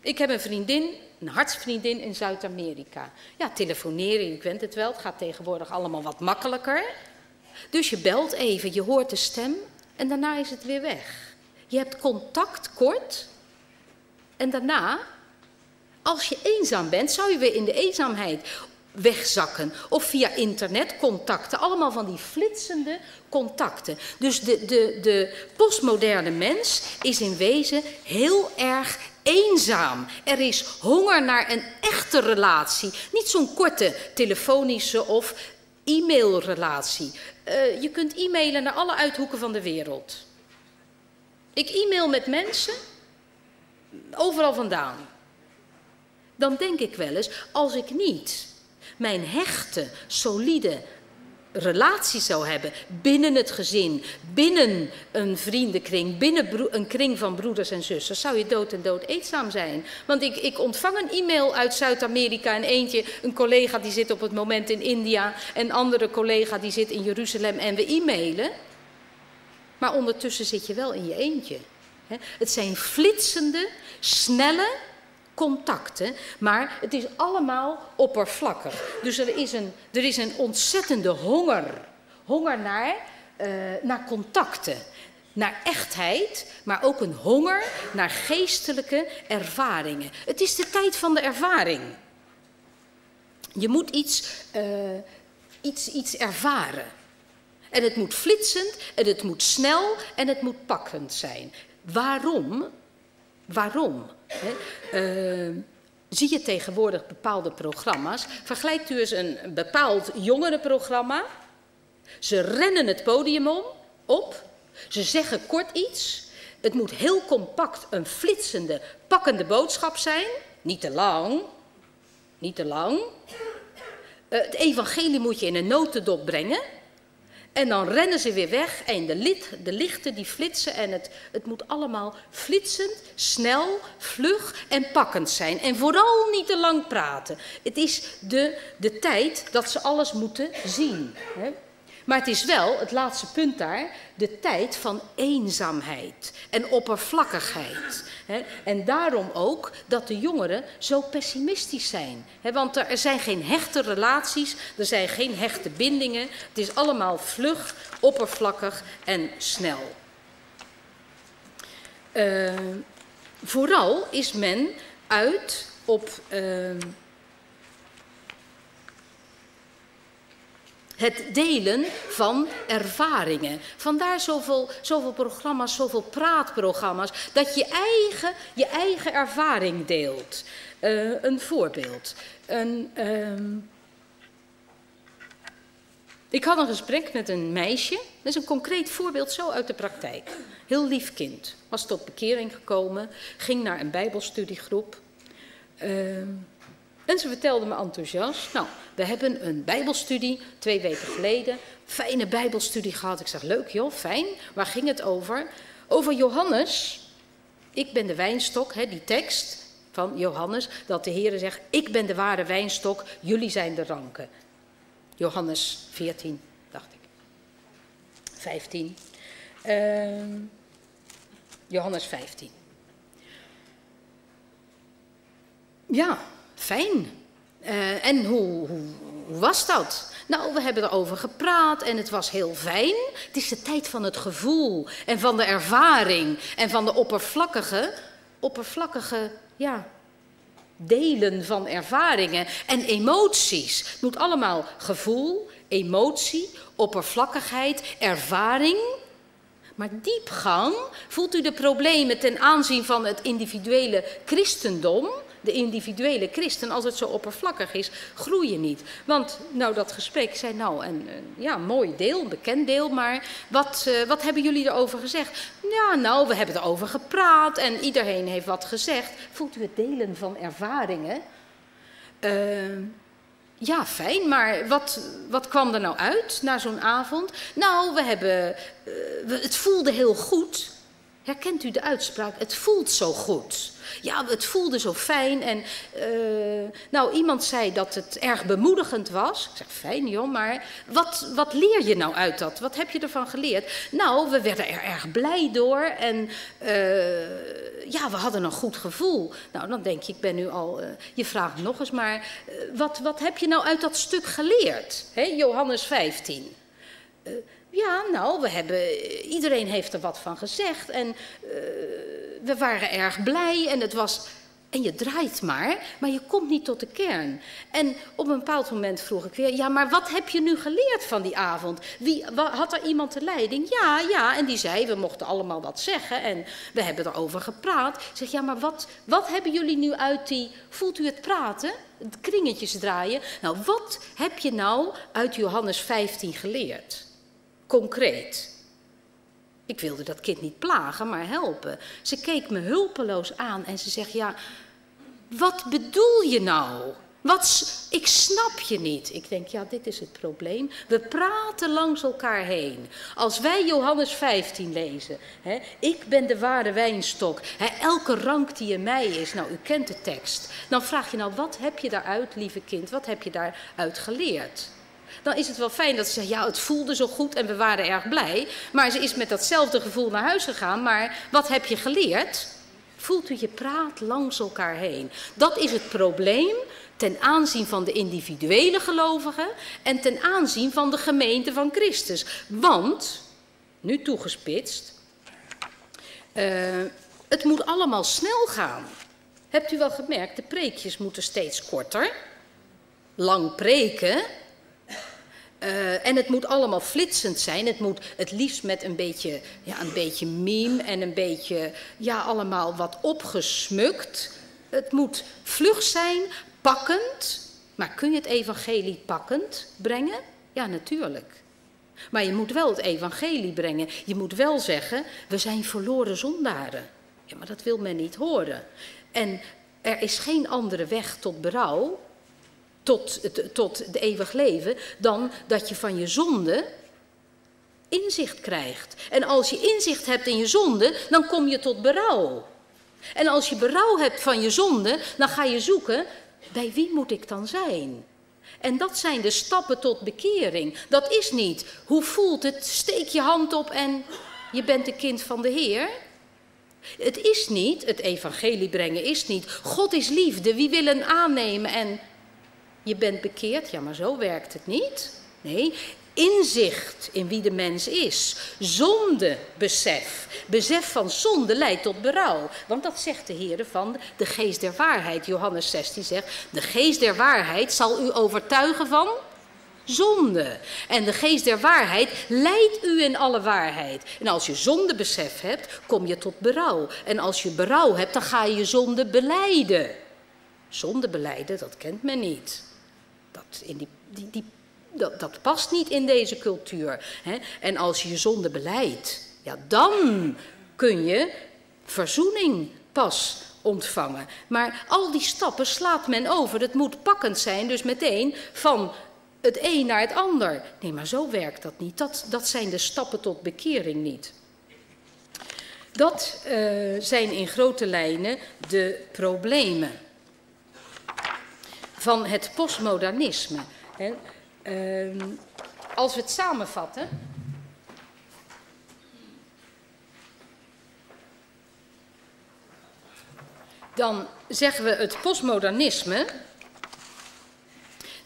Ik heb een vriendin, een hartsvriendin in Zuid-Amerika. Ja, telefoneren, ik weet het wel, het gaat tegenwoordig allemaal wat makkelijker. Dus je belt even, je hoort de stem en daarna is het weer weg. Je hebt contact kort en daarna, als je eenzaam bent, zou je weer in de eenzaamheid wegzakken. Of via internet contacten. Allemaal van die flitsende contacten. Dus de, de, de postmoderne mens is in wezen heel erg eenzaam. Er is honger naar een echte relatie. Niet zo'n korte telefonische of e-mailrelatie. Uh, je kunt e-mailen naar alle uithoeken van de wereld. Ik e-mail met mensen overal vandaan. Dan denk ik wel eens, als ik niet mijn hechte, solide relatie zou hebben binnen het gezin, binnen een vriendenkring, binnen een kring van broeders en zussen, zou je dood en dood eenzaam zijn. Want ik, ik ontvang een e-mail uit Zuid-Amerika en eentje, een collega die zit op het moment in India, en andere collega die zit in Jeruzalem en we e-mailen. Maar ondertussen zit je wel in je eentje. Het zijn flitsende, snelle, contacten, maar het is allemaal oppervlakkig. Dus er is een, er is een ontzettende honger. Honger naar, uh, naar contacten, naar echtheid, maar ook een honger naar geestelijke ervaringen. Het is de tijd van de ervaring. Je moet iets, uh, iets, iets ervaren. En het moet flitsend, en het moet snel en het moet pakkend zijn. Waarom? Waarom? Uh, zie je tegenwoordig bepaalde programma's? Vergelijkt u eens een bepaald jongerenprogramma. Ze rennen het podium om, op. Ze zeggen kort iets. Het moet heel compact een flitsende, pakkende boodschap zijn. Niet te lang. Niet te lang. Uh, het evangelie moet je in een notendop brengen. En dan rennen ze weer weg en de, de lichten die flitsen en het, het moet allemaal flitsend, snel, vlug en pakkend zijn. En vooral niet te lang praten. Het is de, de tijd dat ze alles moeten zien. Hè? Maar het is wel, het laatste punt daar, de tijd van eenzaamheid en oppervlakkigheid. En daarom ook dat de jongeren zo pessimistisch zijn. Want er zijn geen hechte relaties, er zijn geen hechte bindingen. Het is allemaal vlug, oppervlakkig en snel. Uh, vooral is men uit op uh, het delen van ervaringen. Vandaar zoveel, zoveel programma's, zoveel praatprogramma's, dat je eigen, je eigen ervaring deelt. Uh, een voorbeeld. Een, uh, ik had een gesprek met een meisje, dat is een concreet voorbeeld zo uit de praktijk. Heel lief kind, was tot bekering gekomen, ging naar een bijbelstudiegroep. Uh, en ze vertelde me enthousiast, nou, we hebben een bijbelstudie twee weken geleden, fijne bijbelstudie gehad. Ik zeg, leuk joh, fijn. Waar ging het over? Over Johannes. Ik ben de wijnstok, hè, die tekst van Johannes, dat de Heer zegt, ik ben de ware wijnstok, jullie zijn de ranken. Johannes 14, dacht ik. 15. Uh, Johannes 15. Ja, Fijn. Uh, en hoe, hoe, hoe, was dat? Nou, we hebben erover gepraat en het was heel fijn. Het is de tijd van het gevoel en van de ervaring en van de oppervlakkige, oppervlakkige, ja, delen van ervaringen en emoties. Het moet allemaal gevoel, emotie, oppervlakkigheid, ervaring. Maar diepgang, voelt u de problemen ten aanzien van het individuele christendom? De individuele christen, als het zo oppervlakkig is, groeien niet. Want nou, dat gesprek zei nou een, ja, mooi deel, bekend deel, maar wat, uh, wat hebben jullie erover gezegd? Ja, nou, we hebben erover gepraat en iedereen heeft wat gezegd. Voelt u het delen van ervaringen? Uh, ja, fijn, maar wat, wat kwam er nou uit na zo'n avond? Nou, we hebben, uh, het voelde heel goed. Herkent u de uitspraak? Het voelt zo goed. Ja, het voelde zo fijn. En uh, nou, iemand zei dat het erg bemoedigend was. Ik zeg, fijn joh, maar wat, wat leer je nou uit dat? Wat heb je ervan geleerd? Nou, we werden er erg blij door. En uh, ja, we hadden een goed gevoel. Nou, dan denk je, ik ben nu al... Uh, je vraagt nog eens maar, wat, wat heb je nou uit dat stuk geleerd? He, Johannes 15. Ja, nou, we hebben, iedereen heeft er wat van gezegd en uh, we waren erg blij en het was. En je draait maar, maar je komt niet tot de kern. En op een bepaald moment vroeg ik weer: Ja, maar wat heb je nu geleerd van die avond? Wie, had er iemand de leiding? Ja, ja. En die zei: We mochten allemaal wat zeggen en we hebben erover gepraat. Ik zeg: Ja, maar wat, wat hebben jullie nu uit die. Voelt u het praten? Het kringetjes draaien? Nou, wat heb je nou uit Johannes 15 geleerd? Concreet. Ik wilde dat kind niet plagen, maar helpen. Ze keek me hulpeloos aan en ze zegt: Ja, wat bedoel je nou? Wat, ik snap je niet. Ik denk, ja, dit is het probleem. We praten langs elkaar heen. Als wij Johannes 15 lezen, hè, ik ben de ware wijnstok, elke rank die in mij is, nou, u kent de tekst. Dan vraag je nou, wat heb je daaruit, lieve kind, wat heb je daaruit geleerd? Dan is het wel fijn dat ze zegt, ja, het voelde zo goed en we waren erg blij. Maar ze is met datzelfde gevoel naar huis gegaan. Maar wat heb je geleerd? Voelt u je praat langs elkaar heen. Dat is het probleem ten aanzien van de individuele gelovigen en ten aanzien van de gemeente van Christus. Want, nu toegespitst, uh, het moet allemaal snel gaan. Hebt u wel gemerkt, de preekjes moeten steeds korter. Lang preken, uh, en het moet allemaal flitsend zijn. Het moet het liefst met een beetje, ja, een beetje meme en een beetje, ja, allemaal wat opgesmukt. Het moet vlug zijn, pakkend. Maar kun je het evangelie pakkend brengen? Ja, natuurlijk. Maar je moet wel het evangelie brengen. Je moet wel zeggen, we zijn verloren zondaren. Ja, maar dat wil men niet horen. En er is geen andere weg tot berouw tot, tot het eeuwig leven, dan dat je van je zonde inzicht krijgt. En als je inzicht hebt in je zonde, dan kom je tot berouw. En als je berouw hebt van je zonde, dan ga je zoeken, bij wie moet ik dan zijn? En dat zijn de stappen tot bekering. Dat is niet, hoe voelt het, steek je hand op en je bent een kind van de Heer. Het is niet, het evangelie brengen is niet, God is liefde, wie wil hem aannemen en je bent bekeerd, ja maar zo werkt het niet. Nee, inzicht in wie de mens is. Zonde, besef. Van zonde leidt tot berouw. Want dat zegt de Heer van de geest der waarheid. Johannes 16 zegt, de geest der waarheid zal u overtuigen van zonde. En de geest der waarheid leidt u in alle waarheid. En als je zonde besef hebt, kom je tot berouw. En als je berouw hebt, dan ga je je zonde beleiden. Zonde beleiden, dat kent men niet. Dat, in die, die, dat, dat past niet in deze cultuur. Hè? En als je je zonde beleidt, ja, dan kun je verzoening pas ontvangen. Maar al die stappen slaat men over. Het moet pakkend zijn, dus meteen van het een naar het ander. Nee, maar zo werkt dat niet. Dat, dat zijn de stappen tot bekering niet. Dat uh, zijn in grote lijnen de problemen van het postmodernisme. Uh, als we het samenvatten. Dan zeggen we het postmodernisme.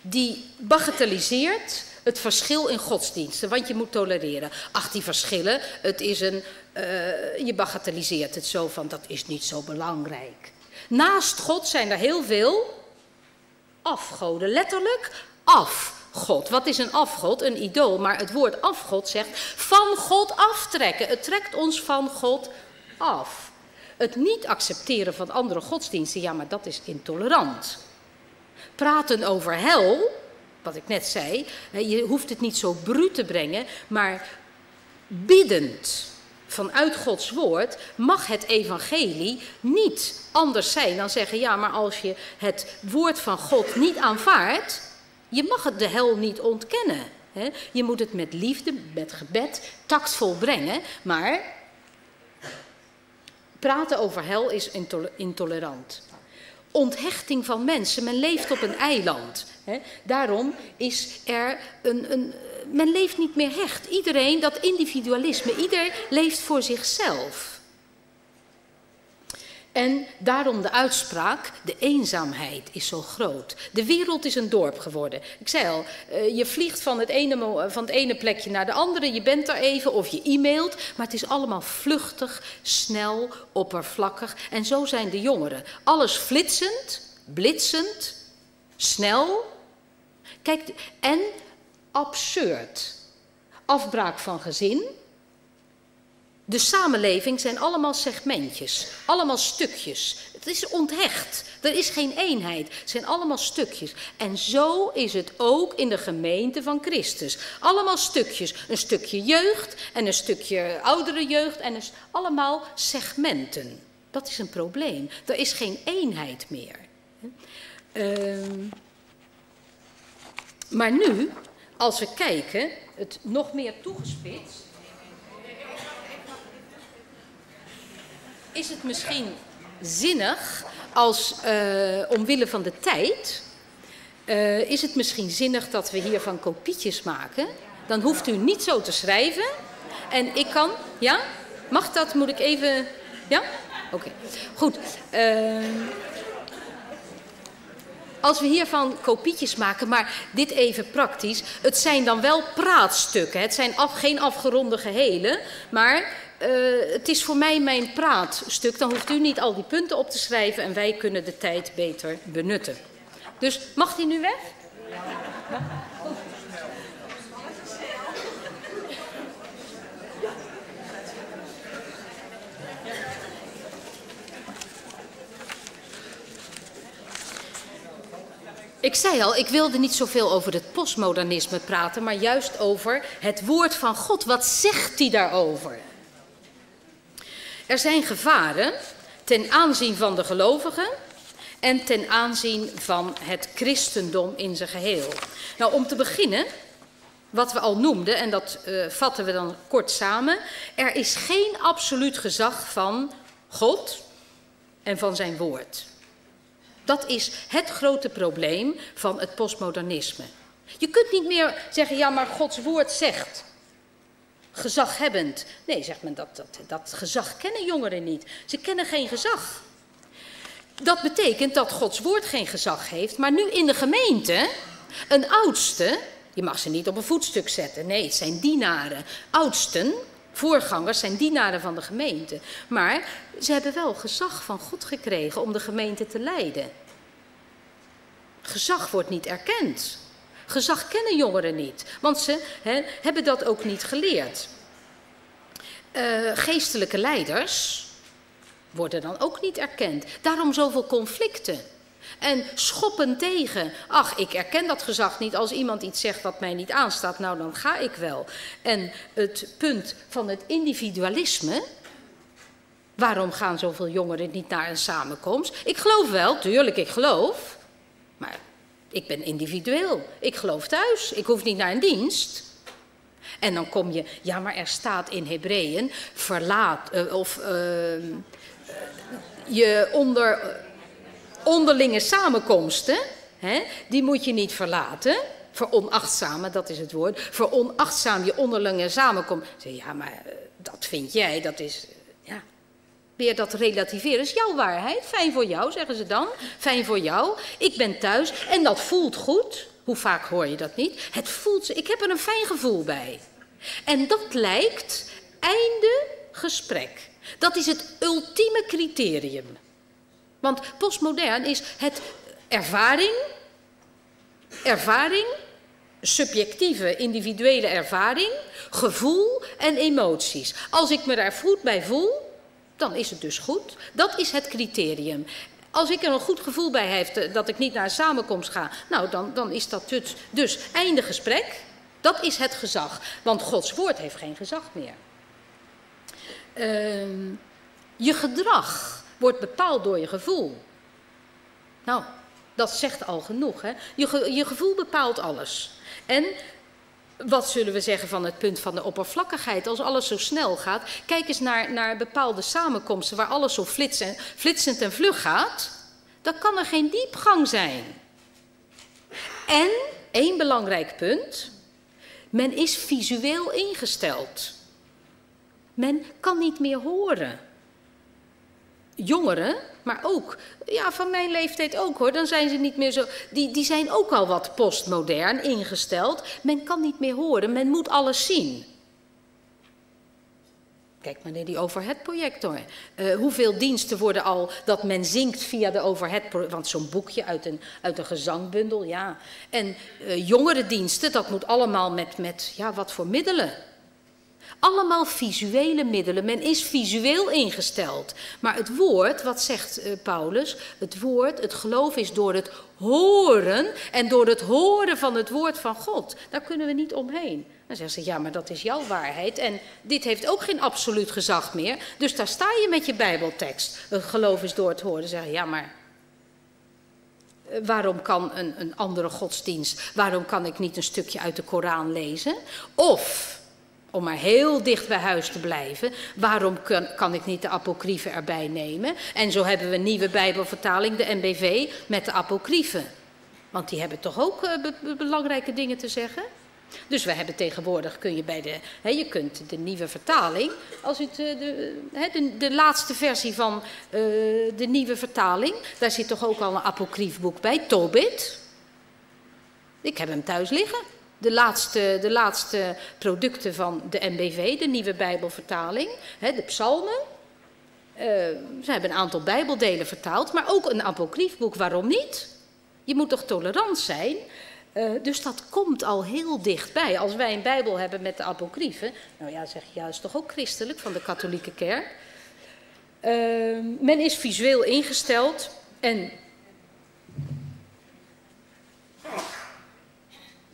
Die bagatelliseert het verschil in godsdiensten. Want je moet tolereren. Ach, die verschillen, het is een. Uh, je bagatelliseert het zo van dat is niet zo belangrijk. Naast God zijn er heel veel afgoden. Letterlijk afgod. Wat is een afgod? Een idool. Maar het woord afgod zegt van God aftrekken. Het trekt ons van God af. Het niet accepteren van andere godsdiensten, ja, maar dat is intolerant. Praten over hel, wat ik net zei, je hoeft het niet zo bruut te brengen, maar biddend vanuit Gods woord mag het evangelie niet anders zijn dan zeggen, ja, maar als je het woord van God niet aanvaardt, je mag het de hel niet ontkennen. Hè? Je moet het met liefde, met gebed, tactvol brengen, maar Praten over hel is intolerant. Onthechting van mensen. Men leeft op een eiland. Hè. Daarom is er een, een. Men leeft niet meer hecht. Iedereen, dat individualisme, ieder leeft voor zichzelf. En daarom de uitspraak, de eenzaamheid is zo groot. De wereld is een dorp geworden. Ik zei al, eh, je vliegt van het, ene, van het ene plekje naar de andere, je bent er even of je e-mailt, maar het is allemaal vluchtig, snel, oppervlakkig. En zo zijn de jongeren. Alles flitsend, blitsend, snel. Kijk, en absurd. Afbraak van gezin, de samenleving zijn allemaal segmentjes, allemaal stukjes. Het is onthecht, er is geen eenheid, het zijn allemaal stukjes. En zo is het ook in de gemeente van Christus. Allemaal stukjes, een stukje jeugd en een stukje oudere jeugd en allemaal segmenten. Dat is een probleem, er is geen eenheid meer. Ehm, maar nu, als we kijken, het nog meer toegespitst. is het misschien zinnig als, uh, omwille van de tijd, uh, is het misschien zinnig dat we hiervan kopietjes maken? Dan hoeft u niet zo te schrijven. En ik kan, ja? Mag dat? Moet ik even, ja? Oké, goed. Uh, als we hiervan kopietjes maken, maar dit even praktisch. Het zijn dan wel praatstukken. Het zijn af, geen afgeronde gehelen, maar uh, het is voor mij mijn praatstuk. Dan hoeft u niet al die punten op te schrijven en wij kunnen de tijd beter benutten. Dus mag die nu weg? Ja. Ik zei al, ik wilde niet zoveel over het postmodernisme praten, maar juist over het woord van God. Wat zegt hij daarover? Er zijn gevaren ten aanzien van de gelovigen en ten aanzien van het christendom in zijn geheel. Nou, om te beginnen, wat we al noemden, en dat uh, vatten we dan kort samen. Er is geen absoluut gezag van God en van zijn woord. Dat is het grote probleem van het postmodernisme. Je kunt niet meer zeggen, ja, maar Gods woord zegt gezaghebbend. Nee, zegt men, dat, dat, dat gezag kennen jongeren niet. Ze kennen geen gezag. Dat betekent dat Gods woord geen gezag heeft, maar nu in de gemeente, een oudste, je mag ze niet op een voetstuk zetten, nee, het zijn dienaren. Oudsten, voorgangers, zijn dienaren van de gemeente. Maar ze hebben wel gezag van God gekregen om de gemeente te leiden. Gezag wordt niet erkend. Gezag kennen jongeren niet, want ze hebben dat ook niet geleerd. Uh, geestelijke leiders worden dan ook niet erkend. Daarom zoveel conflicten. En schoppen tegen. Ach, ik erken dat gezag niet. Als iemand iets zegt wat mij niet aanstaat, nou dan ga ik wel. En het punt van het individualisme. Waarom gaan zoveel jongeren niet naar een samenkomst? Ik geloof wel, tuurlijk, ik geloof. Maar ik ben individueel. Ik geloof thuis. Ik hoef niet naar een dienst. En dan kom je, ja, maar er staat in Hebreeën, verlaat, uh, of uh, je onder, onderlinge samenkomsten, hè, die moet je niet verlaten. Veronachtzamen, dat is het woord. Veronachtzaam je onderlinge samenkomst. Ja, maar dat vind jij, dat is Weer dat relativeren is jouw waarheid. Fijn voor jou, zeggen ze dan. Fijn voor jou. Ik ben thuis en dat voelt goed. Hoe vaak hoor je dat niet? Het voelt, ik heb er een fijn gevoel bij. En dat lijkt einde gesprek. Dat is het ultieme criterium. Want postmodern is het ervaring, ervaring, subjectieve, individuele ervaring, gevoel en emoties. Als ik me daar goed bij voel, dan is het dus goed. Dat is het criterium. Als ik er een goed gevoel bij heb eh, dat ik niet naar een samenkomst ga, nou dan, dan is dat dus, einde gesprek. Dat is het gezag, want Gods woord heeft geen gezag meer. Uh, je gedrag wordt bepaald door je gevoel. Nou, dat zegt al genoeg. Hè? Je, je gevoel bepaalt alles. En wat zullen we zeggen van het punt van de oppervlakkigheid? Als alles zo snel gaat, kijk eens naar, naar bepaalde samenkomsten waar alles zo flitsend, flitsend en vlug gaat. Dan kan er geen diepgang zijn. En één belangrijk punt: men is visueel ingesteld. Men kan niet meer horen. Jongeren, maar ook, ja, van mijn leeftijd ook hoor, dan zijn ze niet meer zo. Die, die zijn ook al wat postmodern ingesteld. Men kan niet meer horen, men moet alles zien. Kijk maar naar die overhead-projector. Uh, hoeveel diensten worden al dat men zingt via de overhead Want zo'n boekje uit een, uit een gezangbundel, ja. En uh, jongere diensten, dat moet allemaal met, met, ja, wat voor middelen? Allemaal visuele middelen. Men is visueel ingesteld. Maar het woord, wat zegt uh, Paulus? Het woord, het geloof is door het horen en door het horen van het woord van God. Daar kunnen we niet omheen. Dan zeggen ze, ja, maar dat is jouw waarheid. En dit heeft ook geen absoluut gezag meer. Dus daar sta je met je Bijbeltekst. Het geloof is door het horen. Zeggen ja, maar eh, waarom kan een, een andere godsdienst, waarom kan ik niet een stukje uit de Koran lezen? Of om maar heel dicht bij huis te blijven. Waarom kan, kan ik niet de apocryfen erbij nemen? En zo hebben we een nieuwe Bijbelvertaling, de NBV, met de apocryfen. Want die hebben toch ook uh, belangrijke dingen te zeggen? Dus we hebben tegenwoordig, kun je bij de, je kunt de nieuwe vertaling, als u de, de, de, de laatste versie van de nieuwe vertaling, daar zit toch ook al een apocryf boek bij, Tobit. Ik heb hem thuis liggen de laatste, de laatste producten van de NBV, de nieuwe Bijbelvertaling, hè, de psalmen. Uh, ze hebben een aantal Bijbeldelen vertaald, maar ook een apocriefboek. Waarom niet? Je moet toch tolerant zijn? Uh, dus dat komt al heel dichtbij. Als wij een Bijbel hebben met de apocriefen, nou ja, zeg je juist toch ook christelijk van de katholieke kerk. Uh, men is visueel ingesteld en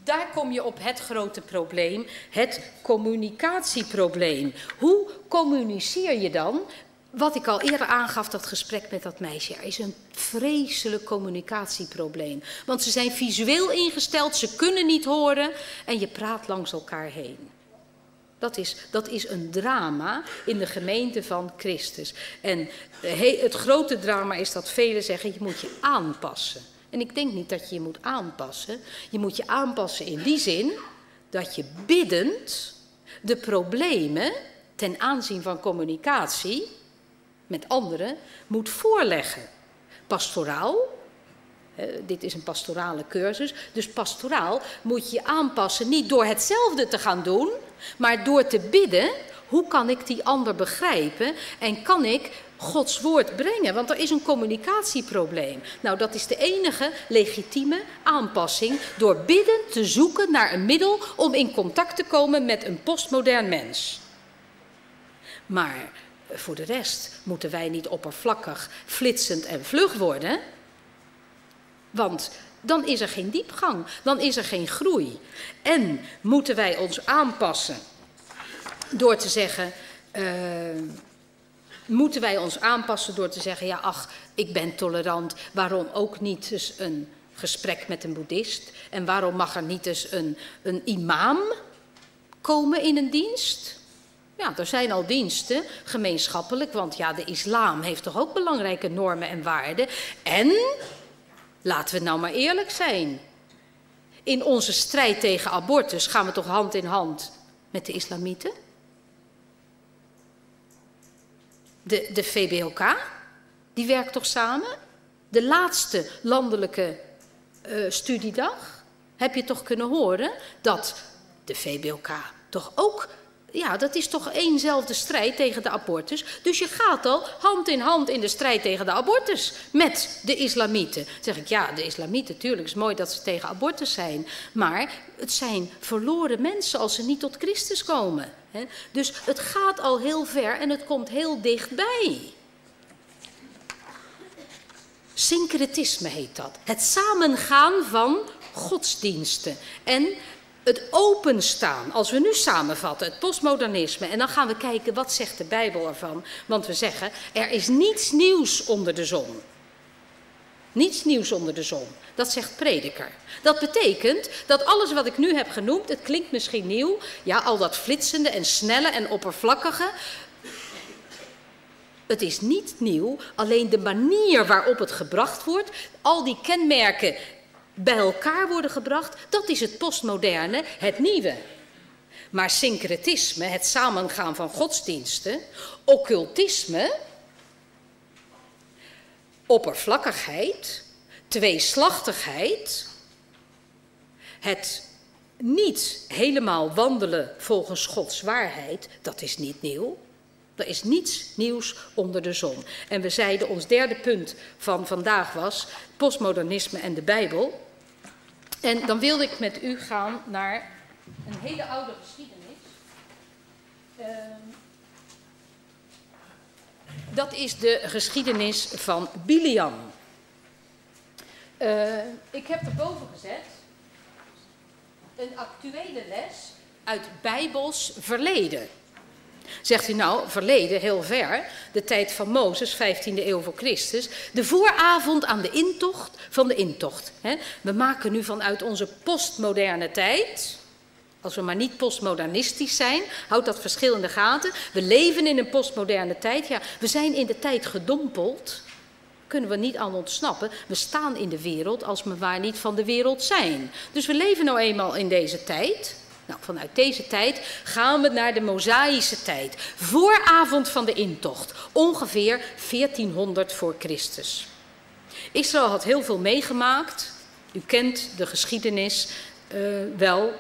Daar kom je op het grote probleem, het communicatieprobleem. Hoe communiceer je dan? Wat ik al eerder aangaf, dat gesprek met dat meisje, is een vreselijk communicatieprobleem. Want ze zijn visueel ingesteld, ze kunnen niet horen en je praat langs elkaar heen. Dat is, dat is een drama in de gemeente van Christus. En het grote drama is dat velen zeggen, je moet je aanpassen. En ik denk niet dat je je moet aanpassen. Je moet je aanpassen in die zin dat je biddend de problemen ten aanzien van communicatie met anderen moet voorleggen. Pastoraal, dit is een pastorale cursus, dus pastoraal moet je je aanpassen niet door hetzelfde te gaan doen, maar door te bidden, hoe kan ik die ander begrijpen en kan ik Gods woord brengen, want er is een communicatieprobleem. Nou, dat is de enige legitieme aanpassing door bidden te zoeken naar een middel om in contact te komen met een postmodern mens. Maar voor de rest moeten wij niet oppervlakkig, flitsend en vlug worden, want dan is er geen diepgang, dan is er geen groei. En moeten wij ons aanpassen door te zeggen. Uh, moeten wij ons aanpassen door te zeggen: ja, ach, ik ben tolerant. Waarom ook niet dus een gesprek met een boeddhist? En waarom mag er niet eens een, een imam komen in een dienst? Ja, er zijn al diensten, gemeenschappelijk, want ja, de islam heeft toch ook belangrijke normen en waarden. En, laten we nou maar eerlijk zijn, in onze strijd tegen abortus gaan we toch hand in hand met de islamieten? De, de die werkt toch samen? De laatste landelijke uh, studiedag heb je toch kunnen horen dat de VBOK toch ook ja, dat is toch éénzelfde strijd tegen de abortus. Dus je gaat al hand in hand in de strijd tegen de abortus met de islamieten. Dan zeg ik, ja, de islamieten, tuurlijk is mooi dat ze tegen abortus zijn. Maar het zijn verloren mensen als ze niet tot Christus komen. Dus het gaat al heel ver en het komt heel dichtbij. Syncretisme heet dat. Het samengaan van godsdiensten. En het openstaan, als we nu samenvatten, het postmodernisme, en dan gaan we kijken wat zegt de Bijbel ervan. Want we zeggen, er is niets nieuws onder de zon. Niets nieuws onder de zon. Dat zegt prediker. Dat betekent dat alles wat ik nu heb genoemd, het klinkt misschien nieuw, ja, al dat flitsende en snelle en oppervlakkige. Het is niet nieuw, alleen de manier waarop het gebracht wordt, al die kenmerken bij elkaar worden gebracht, dat is het postmoderne, het nieuwe. Maar syncretisme, het samengaan van godsdiensten, occultisme, oppervlakkigheid, tweeslachtigheid, het niet helemaal wandelen volgens Gods waarheid, dat is niet nieuw. Er is niets nieuws onder de zon. En we zeiden, ons derde punt van vandaag was postmodernisme en de Bijbel. En dan wilde ik met u gaan naar een hele oude geschiedenis. Uh, dat is de geschiedenis van Biliam. Uh, ik heb erboven gezet een actuele les uit Bijbels verleden. Zegt u nou, verleden, heel ver, de tijd van Mozes, 15e eeuw voor Christus, de vooravond aan de intocht van de intocht. We maken nu vanuit onze postmoderne tijd, als we maar niet postmodernistisch zijn, houdt dat verschil in de gaten. We leven in een postmoderne tijd, ja, we zijn in de tijd gedompeld, kunnen we niet aan ontsnappen. We staan in de wereld als we waar niet van de wereld zijn. Dus we leven nou eenmaal in deze tijd. Nou, vanuit deze tijd gaan we naar de Mosaïsche tijd, vooravond van de intocht, ongeveer 1400 voor Christus. Israël had heel veel meegemaakt. U kent de geschiedenis uh, wel.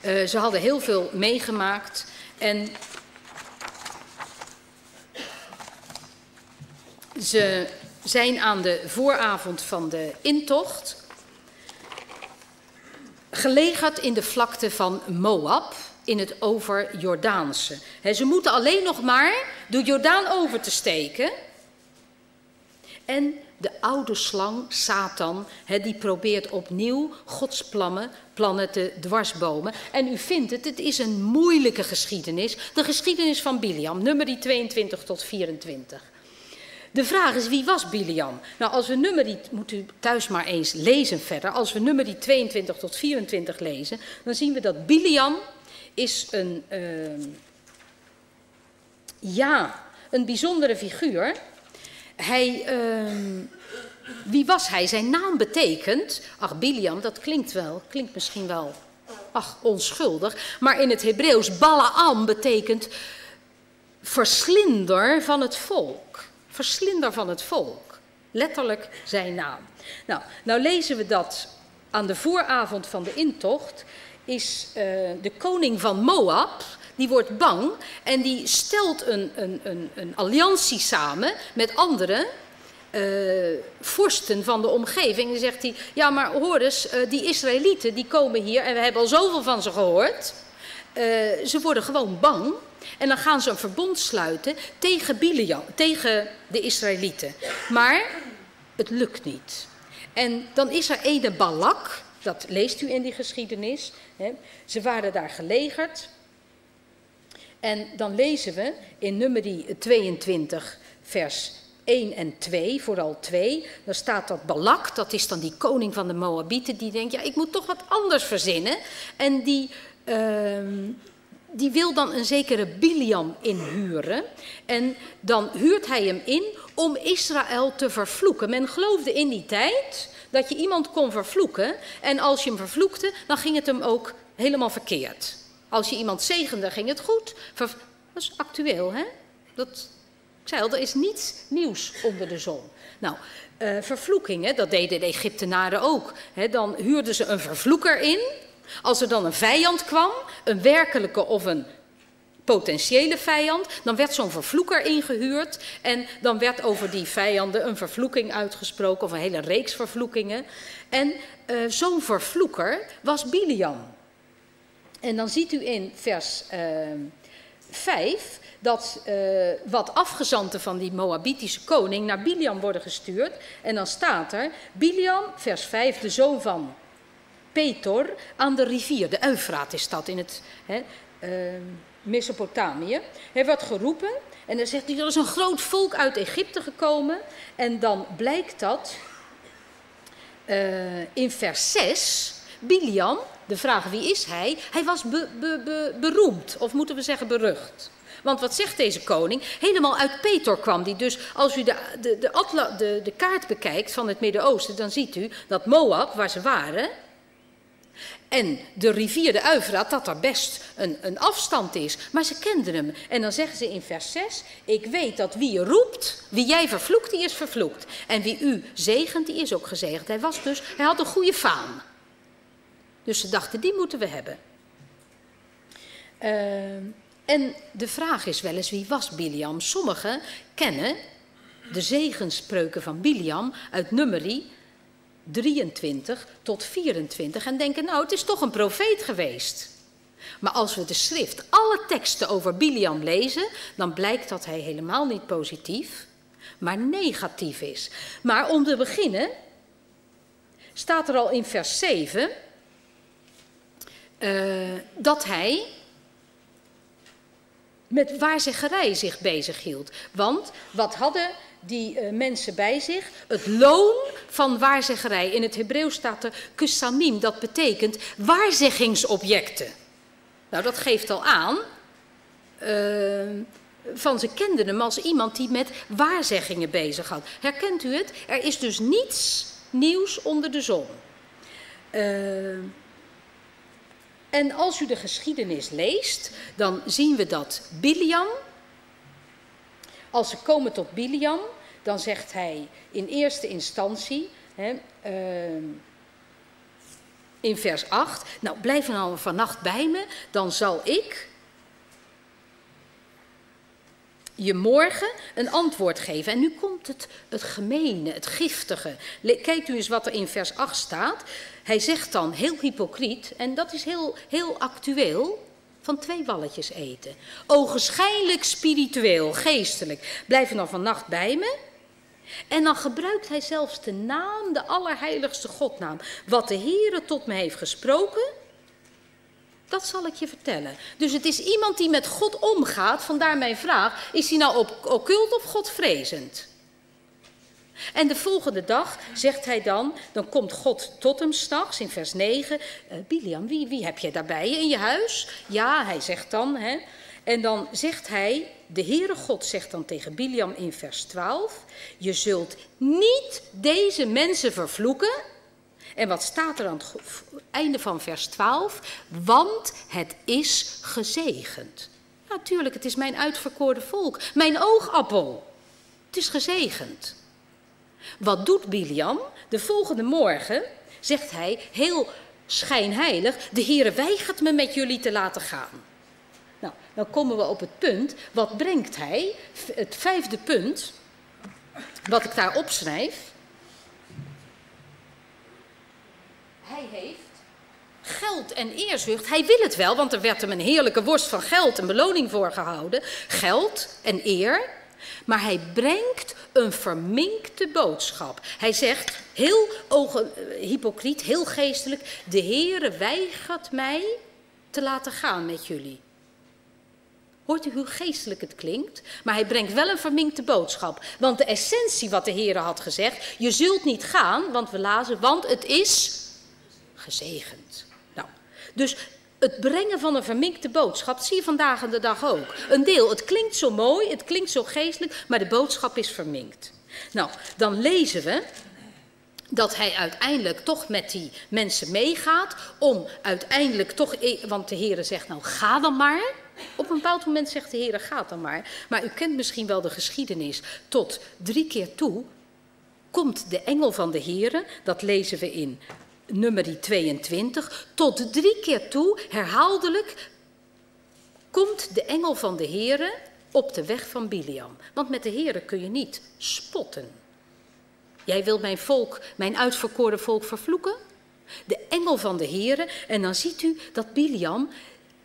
Uh, ze hadden heel veel meegemaakt en ze zijn aan de vooravond van de intocht gelegerd in de vlakte van Moab in het over-Jordaanse. Ze moeten alleen nog maar door Jordaan over te steken. En de oude slang, Satan, die probeert opnieuw Gods plannen, plannen te dwarsbomen. En u vindt het, het is een moeilijke geschiedenis. De geschiedenis van Biliam, nummer 22 tot 24. De vraag is, wie was Biliam? Nou, als we nummer die, moet u thuis maar eens lezen verder. Als we nummer die 22 tot 24 lezen, dan zien we dat Biliam is een, uh, ja, een bijzondere figuur. Hij, uh, wie was hij? Zijn naam betekent, ach Biliam, dat klinkt wel, klinkt misschien wel, ach onschuldig. Maar in het Hebreeuws, Balaam betekent verslinder van het volk verslinder van het volk. Letterlijk zijn naam. Nou, nou lezen we dat aan de vooravond van de intocht is uh, de koning van Moab, die wordt bang en die stelt een, een, een, een alliantie samen met andere uh, vorsten van de omgeving. En zegt hij, ja maar hoor eens, uh, die Israëlieten die komen hier en we hebben al zoveel van ze gehoord. ze worden gewoon bang en dan gaan ze een verbond sluiten tegen tegen de Israëlieten. Maar het lukt niet. En dan is er ene Balak, dat leest u in die geschiedenis. Hè. Ze waren daar gelegerd. En dan lezen we in nummer 22, vers 1 en 2, vooral 2, dan staat dat Balak, dat is dan die koning van de Moabieten, die denkt, ja, ik moet toch wat anders verzinnen. En die, uh, die wil dan een zekere Biliam inhuren. En dan huurt hij hem in om Israël te vervloeken. Men geloofde in die tijd dat je iemand kon vervloeken. En als je hem vervloekte, dan ging het hem ook helemaal verkeerd. Als je iemand zegende, ging het goed. Dat is actueel, hè? Dat, ik zei al, er is niets nieuws onder de zon. Nou, uh, vervloekingen, dat deden de Egyptenaren ook. Dan huurden ze een vervloeker in. Als er dan een vijand kwam, een werkelijke of een potentiële vijand, dan werd zo'n vervloeker ingehuurd en dan werd over die vijanden een vervloeking uitgesproken of een hele reeks vervloekingen. En uh, zo'n vervloeker was Biliam. En dan ziet u in vers uh, eh, 5 dat uh, wat afgezanten van die Moabitische koning naar Biliam worden gestuurd. En dan staat er, Biliam, vers 5, de zoon van Petor aan de rivier. De Eufraat is dat in het. Hè, uh, Mesopotamië. Hij wordt geroepen en dan zegt hij, er is een groot volk uit Egypte gekomen. En dan blijkt dat uh, in vers 6, Biliam, de vraag wie is hij? Hij was be, be, be, beroemd, of moeten we zeggen berucht. Want wat zegt deze koning? Helemaal uit Petor kwam die. Dus als u de, de, de, de kaart bekijkt van het Midden-Oosten, dan ziet u dat Moab, waar ze waren, en de rivier de Uivraat, dat er best een, een afstand is. Maar ze kenden hem. En dan zeggen ze in vers 6, ik weet dat wie je roept, wie jij vervloekt, die is vervloekt. En wie u zegent, die is ook gezegend. Hij was dus, hij had een goede faam. Dus ze dachten, die moeten we hebben. Uh, en de vraag is wel eens, wie was Biliam? Sommigen kennen de zegensspreuken van Biliam uit Numeri 23 tot 24 en denken, nou, het is toch een profeet geweest. Maar als we de schrift, alle teksten over Biliam lezen, dan blijkt dat hij helemaal niet positief, maar negatief is. Maar om te beginnen staat er al in vers 7 uh, eh, dat hij met waarzeggerij zich bezighield. Want wat hadden die uh, mensen bij zich? Het loon van waarzeggerij. In het Hebreeuws staat er kusamim, dat betekent waarzegingsobjecten. Nou, dat geeft al aan. Uh, van ze kenden hem als iemand die met waarzeggingen bezig had. Herkent u het? Er is dus niets nieuws onder de zon. Uh, en als u de geschiedenis leest, dan zien we dat Biliam, als ze komen tot Biliam, dan zegt hij in eerste instantie, hè, uh, in vers 8, nou blijf nou vannacht bij me, dan zal ik je morgen een antwoord geven. En nu komt het, het gemene, het giftige. Kijkt u eens wat er in vers 8 staat. Hij zegt dan heel hypocriet, en dat is heel, heel actueel, van twee walletjes eten. Ogenschijnlijk spiritueel, geestelijk. Blijf dan vannacht bij me. En dan gebruikt hij zelfs de naam, de allerheiligste Godnaam. Wat de Heere tot me heeft gesproken, dat zal ik je vertellen. Dus het is iemand die met God omgaat, vandaar mijn vraag, is hij nou occult of godvrezend? En de volgende dag zegt hij dan, dan komt God tot hem s'nachts in vers 9. Uh, eh, Biliam, wie, wie heb je daarbij in je huis? Ja, hij zegt dan. Hè, en dan zegt hij, de Heere God zegt dan tegen Biliam in vers 12. Je zult niet deze mensen vervloeken. En wat staat er aan het einde van vers 12? Want het is gezegend. Natuurlijk, het is mijn uitverkoorde volk, mijn oogappel. Het is gezegend. Wat doet Biliam? De volgende morgen zegt hij heel schijnheilig: De Heere weigert me met jullie te laten gaan. Dan komen we op het punt. Wat brengt hij? Het vijfde punt, wat ik daar opschrijf. Hij heeft geld en eerzucht. Hij wil het wel, want er werd hem een heerlijke worst van geld en beloning voor gehouden. Geld en eer. Maar hij brengt een verminkte boodschap. Hij zegt, heel ogen, eh, hypocriet, heel geestelijk, de Heere weigert mij te laten gaan met jullie. Hoort u hoe geestelijk het klinkt? Maar hij brengt wel een verminkte boodschap. Want de essentie wat de Heere had gezegd, je zult niet gaan, want we lazen, want het is gezegend. Nou, dus het brengen van een verminkte boodschap zie je vandaag aan de dag ook. Een deel, het klinkt zo mooi, het klinkt zo geestelijk, maar de boodschap is verminkt. Nou, dan lezen we dat hij uiteindelijk toch met die mensen meegaat om uiteindelijk toch, e- want de Heer zegt nou ga dan maar. Op een bepaald moment zegt de Heer ga dan maar. Maar u kent misschien wel de geschiedenis. Tot drie keer toe komt de engel van de Heer, dat lezen we in nummer 22, tot drie keer toe, herhaaldelijk, komt de engel van de Heere op de weg van Biliam. Want met de Heere kun je niet spotten. Jij wilt mijn volk, mijn uitverkoren volk vervloeken? De engel van de Heere. En dan ziet u dat Biliam,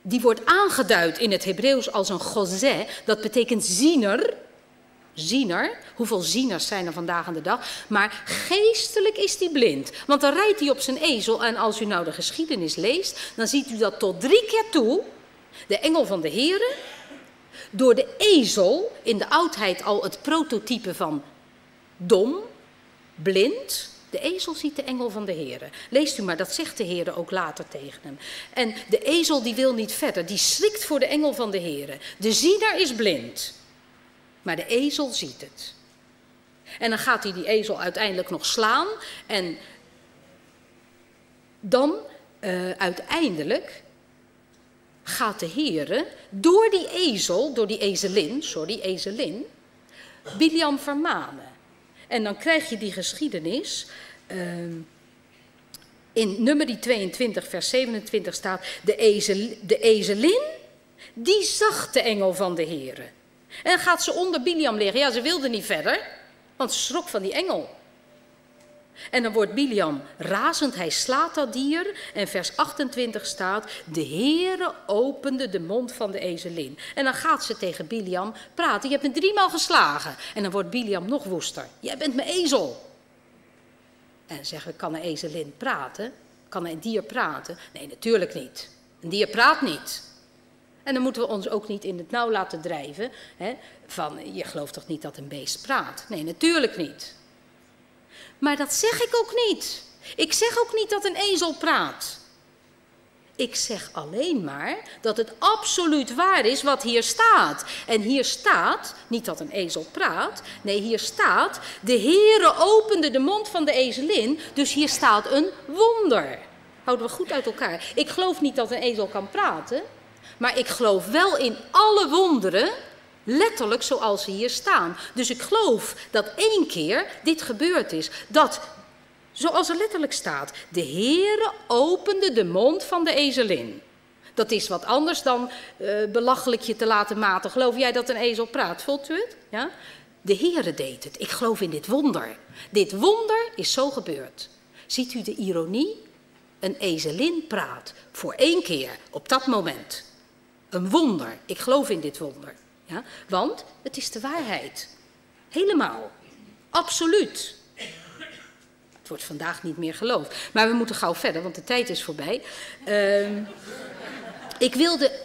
die wordt aangeduid in het Hebreeuws als een gozé. Dat betekent ziener ziener. Hoeveel zieners zijn er vandaag aan de dag? Maar geestelijk is hij blind. Want dan rijdt hij op zijn ezel. En als u nou de geschiedenis leest, dan ziet u dat tot drie keer toe De engel van de Here, door de ezel, in de oudheid al het prototype van dom, blind. De ezel ziet de engel van de Here. Leest u maar, dat zegt de Here ook later tegen hem. En de ezel die wil niet verder, die schrikt voor de engel van de Here. De ziener is blind, maar de ezel ziet het. En dan gaat hij die ezel uiteindelijk nog slaan en dan uh, uiteindelijk gaat de Heere door die ezel, door die ezelin, sorry, ezelin, Biliam vermanen. En dan krijg je die geschiedenis. Uh, in nummer 22, vers 27 staat: de, ezel, de ezelin, die zag de engel van de Heere. En gaat ze onder Biliam liggen. Ja, ze wilde niet verder, want ze schrok van die engel. En dan wordt Biliam razend, hij slaat dat dier. En vers 28 staat, de Heere opende de mond van de ezelin. En dan gaat ze tegen Biliam praten, je hebt me driemaal geslagen. En dan wordt Biliam nog woester, jij bent mijn ezel. En zeggen, kan een ezelin praten? Kan een dier praten? Nee, natuurlijk niet. Een dier praat niet. En dan moeten we ons ook niet in het nauw laten drijven. Hè, van, je gelooft toch niet dat een beest praat? Nee, natuurlijk niet. Maar dat zeg ik ook niet. Ik zeg ook niet dat een ezel praat. Ik zeg alleen maar dat het absoluut waar is wat hier staat. En hier staat, niet dat een ezel praat, nee, hier staat, de Heere opende de mond van de ezelin, dus hier staat een wonder. Houden we goed uit elkaar. Ik geloof niet dat een ezel kan praten, maar ik geloof wel in alle wonderen Letterlijk zoals ze hier staan. Dus ik geloof dat één keer dit gebeurd is. Dat, zoals er letterlijk staat, de Heere opende de mond van de ezelin. Dat is wat anders dan uh, belachelijk je te laten maten. Geloof jij dat een ezel praat? Voelt u het? Ja? De Heere deed het. Ik geloof in dit wonder. Dit wonder is zo gebeurd. Ziet u de ironie? Een ezelin praat voor één keer op dat moment. Een wonder. Ik geloof in dit wonder. Want het is de waarheid. Helemaal. Absoluut. Het wordt vandaag niet meer geloofd. Maar we moeten gauw verder, want de tijd is voorbij. Uh, ik wilde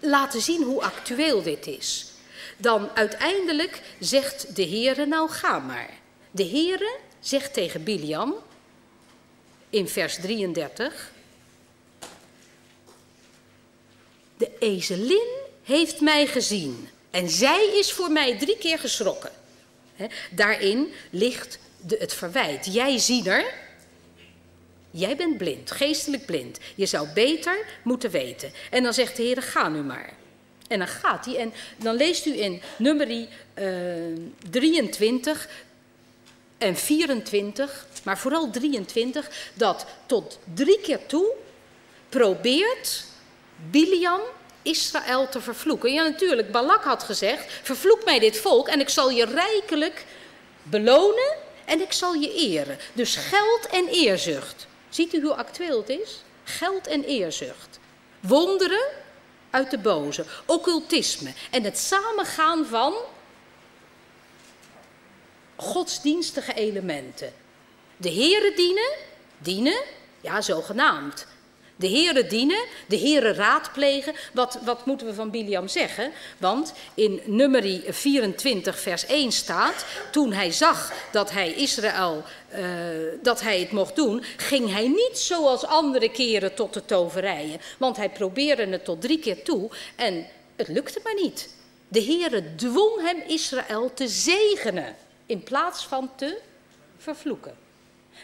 laten zien hoe actueel dit is. Dan uiteindelijk zegt de Heere, nou ga maar. De Heere zegt tegen Biliam in vers 33... De ezelin heeft mij gezien en zij is voor mij drie keer geschrokken. daarin ligt de, het verwijt. Jij ziener, jij bent blind, geestelijk blind. Je zou beter moeten weten. En dan zegt de Heer, ga nu maar. En dan gaat hij. En dan leest u in nummer uh, 23 en 24, maar vooral 23, dat tot drie keer toe probeert Biliam Israël te vervloeken. Ja, natuurlijk, Balak had gezegd: vervloek mij dit volk en ik zal je rijkelijk belonen en ik zal je eren. Dus geld en eerzucht. Ziet u hoe actueel het is? Geld en eerzucht. Wonderen uit de boze, occultisme en het samengaan van godsdienstige elementen. De heren dienen, dienen, ja, zogenaamd. De heren dienen, de heren raadplegen. Wat, wat moeten we van Biliam zeggen? Want in nummer 24 vers 1 staat, toen hij zag dat hij Israël, uh, dat hij het mocht doen, ging hij niet zoals andere keren tot de toverijen. Want hij probeerde het tot drie keer toe en het lukte maar niet. De Heere dwong hem Israël te zegenen in plaats van te vervloeken.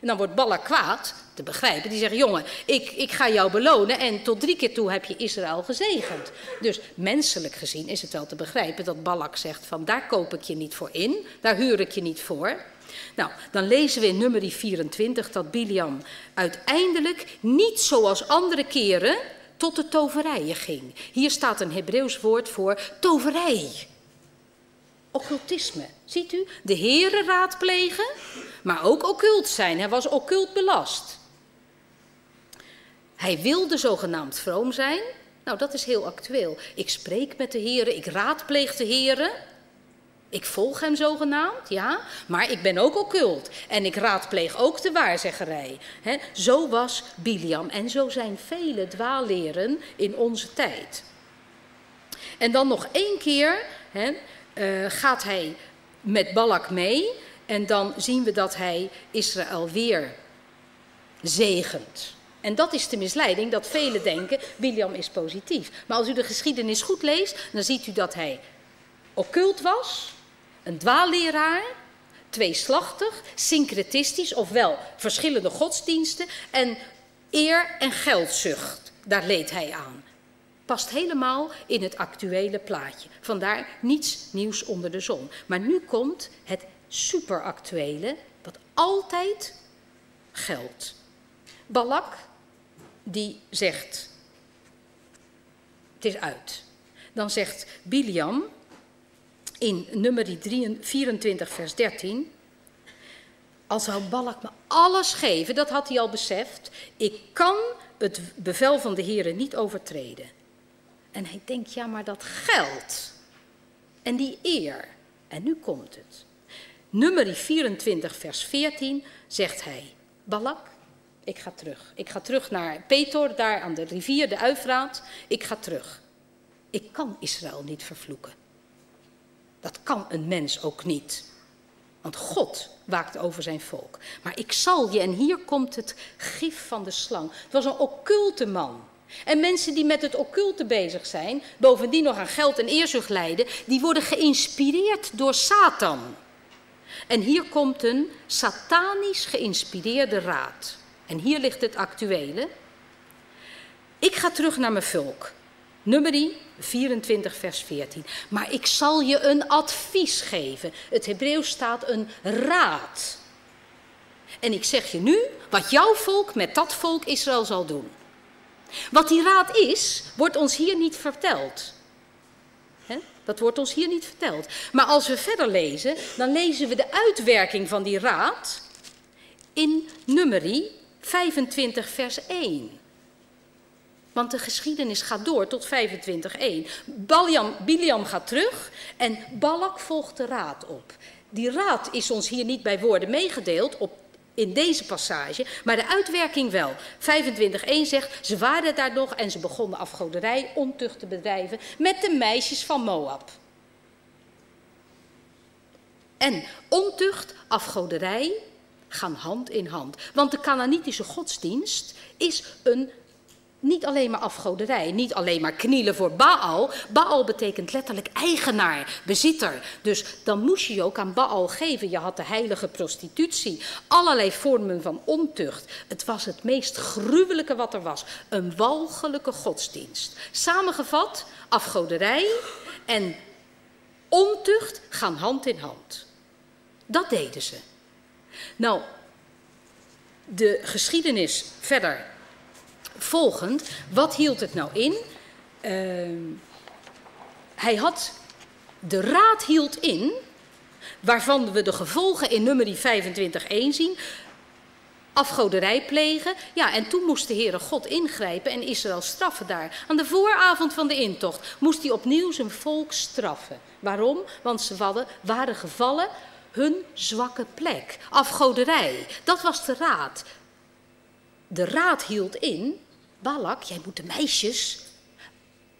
En dan wordt Balak kwaad, te begrijpen. Die zegt, jongen, ik, ik ga jou belonen en tot drie keer toe heb je Israël gezegend. Dus menselijk gezien is het wel te begrijpen dat Balak zegt van daar koop ik je niet voor in, daar huur ik je niet voor. Nou, dan lezen we in nummer 24 dat Biliam uiteindelijk niet zoals andere keren tot de toverijen ging. Hier staat een Hebreeuws woord voor toverij. Occultisme. Ziet u? De heren raadplegen, maar ook occult zijn. Hij was occult belast. Hij wilde zogenaamd vroom zijn. Nou, dat is heel actueel. Ik spreek met de heren, ik raadpleeg de heren. Ik volg hem zogenaamd, ja, maar ik ben ook occult. En ik raadpleeg ook de waarzeggerij. He, zo was Biliam en zo zijn vele dwaalleren in onze tijd. En dan nog één keer hè, uh, gaat hij met Balak mee. En dan zien we dat hij Israël weer zegent. En dat is de misleiding dat velen denken, William is positief. Maar als u de geschiedenis goed leest, dan ziet u dat hij occult was, een dwaalleraar, tweeslachtig, syncretistisch, ofwel verschillende godsdiensten en eer en geldzucht. Daar leed hij aan. Past helemaal in het actuele plaatje. Vandaar niets nieuws onder de zon. Maar nu komt het superactuele, wat altijd geldt. Balak, die zegt, het is uit. Dan zegt Biliam in nummer 24 vers 13, al zou Balak me alles geven, dat had hij al beseft, ik kan het bevel van de Heer niet overtreden. En hij denkt, ja, maar dat geld en die eer. En nu komt het. Nummer 24, vers 14 zegt hij, Balak, ik ga terug. Ik ga terug naar Petor, daar aan de rivier, de Uifraat. Ik ga terug. Ik kan Israël niet vervloeken. Dat kan een mens ook niet. Want God waakt over zijn volk. Maar ik zal je, en hier komt het gif van de slang. Het was een occulte man. En mensen die met het occulte bezig zijn, bovendien nog aan geld en eerzucht lijden, die worden geïnspireerd door Satan. En hier komt een satanisch geïnspireerde raad. En hier ligt het actuele. Ik ga terug naar mijn volk. Nummer 24, vers 14. Maar ik zal je een advies geven. Het Hebreeuws staat een raad. En ik zeg je nu wat jouw volk met dat volk Israël zal doen. Wat die raad is, wordt ons hier niet verteld. Dat wordt ons hier niet verteld. Maar als we verder lezen, dan lezen we de uitwerking van die raad in Nummerie 25, vers 1. Want de geschiedenis gaat door tot 25.1. Biliam, Biliam gaat terug en Balak volgt de raad op. Die raad is ons hier niet bij woorden meegedeeld op, in deze passage, maar de uitwerking wel. 25.1 zegt, ze waren daar nog en ze begonnen afgoderij, ontucht te bedrijven met de meisjes van Moab. En ontucht, afgoderij gaan hand in hand. Want de Canaanitische godsdienst is een niet alleen maar afgoderij, niet alleen maar knielen voor Baal. Baal betekent letterlijk eigenaar, bezitter. Dus dan moest je je ook aan Baal geven. Je had de heilige prostitutie, allerlei vormen van ontucht. Het was het meest gruwelijke wat er was. Een walgelijke godsdienst. Samengevat, afgoderij en ontucht gaan hand in hand. Dat deden ze. Nou, de geschiedenis verder volgend. Wat hield het nou in? Uh, hij de raad hield in, waarvan we de gevolgen in nummer 25.1 zien. Afgoderij plegen. Ja, en toen moest de Heere God ingrijpen en Israël straffen daar. Aan de vooravond van de intocht moest hij opnieuw zijn volk straffen. Waarom? Want ze waren gevallen hun zwakke plek. Afgoderij. Dat was de raad. De raad hield in Balak, jij moet de meisjes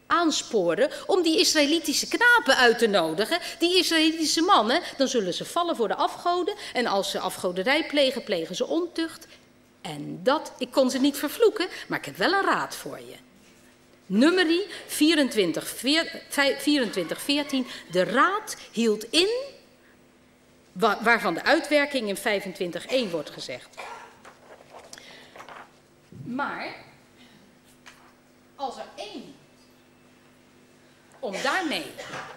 aansporen om die Israëlitische knapen uit te nodigen. Die Israëlitische mannen, dan zullen ze vallen voor de afgoden. En als ze afgoderij plegen, plegen ze ontucht. En dat, ik kon ze niet vervloeken, maar ik heb wel een raad voor je. Nummerie 24, 24, 14. De raad hield in, waarvan de uitwerking in 25.1 wordt gezegd. Maar als er één, om daarmee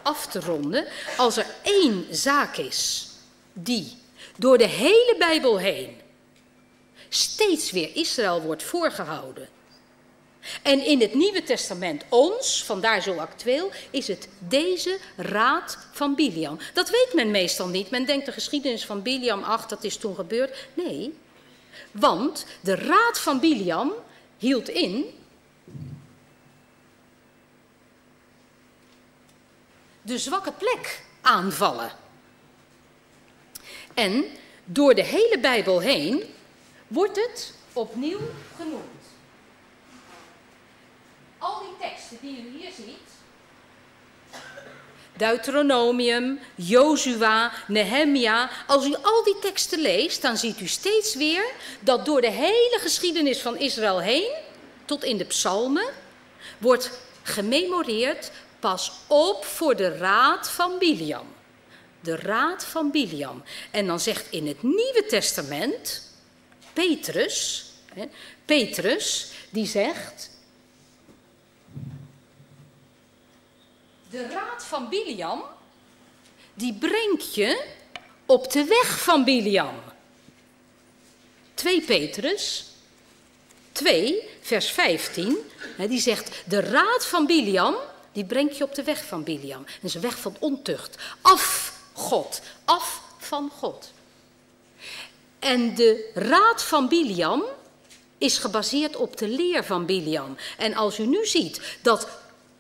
af te ronden, als er één zaak is die door de hele Bijbel heen steeds weer Israël wordt voorgehouden. En in het Nieuwe Testament ons, vandaar zo actueel, is het deze raad van Biliam. Dat weet men meestal niet. Men denkt de geschiedenis van Biliam, ach, dat is toen gebeurd. Nee, want de raad van Biliam hield in de zwakke plek aanvallen. En door de hele Bijbel heen wordt het opnieuw genoemd. Al die teksten die u hier ziet, Deuteronomium, Jozua, Nehemia. Als u al die teksten leest, dan ziet u steeds weer dat door de hele geschiedenis van Israël heen, tot in de psalmen, wordt gememoreerd pas op voor de raad van Biliam. De raad van Biliam. En dan zegt in het Nieuwe Testament Petrus, hè, Petrus, die zegt, de raad van Biliam, die brengt je op de weg van Biliam. 2 Petrus 2, vers 15, die zegt, de raad van Biliam, die brengt je op de weg van Biliam. Dat is een weg van ontucht. Af God, af van God. En de raad van Biliam is gebaseerd op de leer van Biliam. En als u nu ziet dat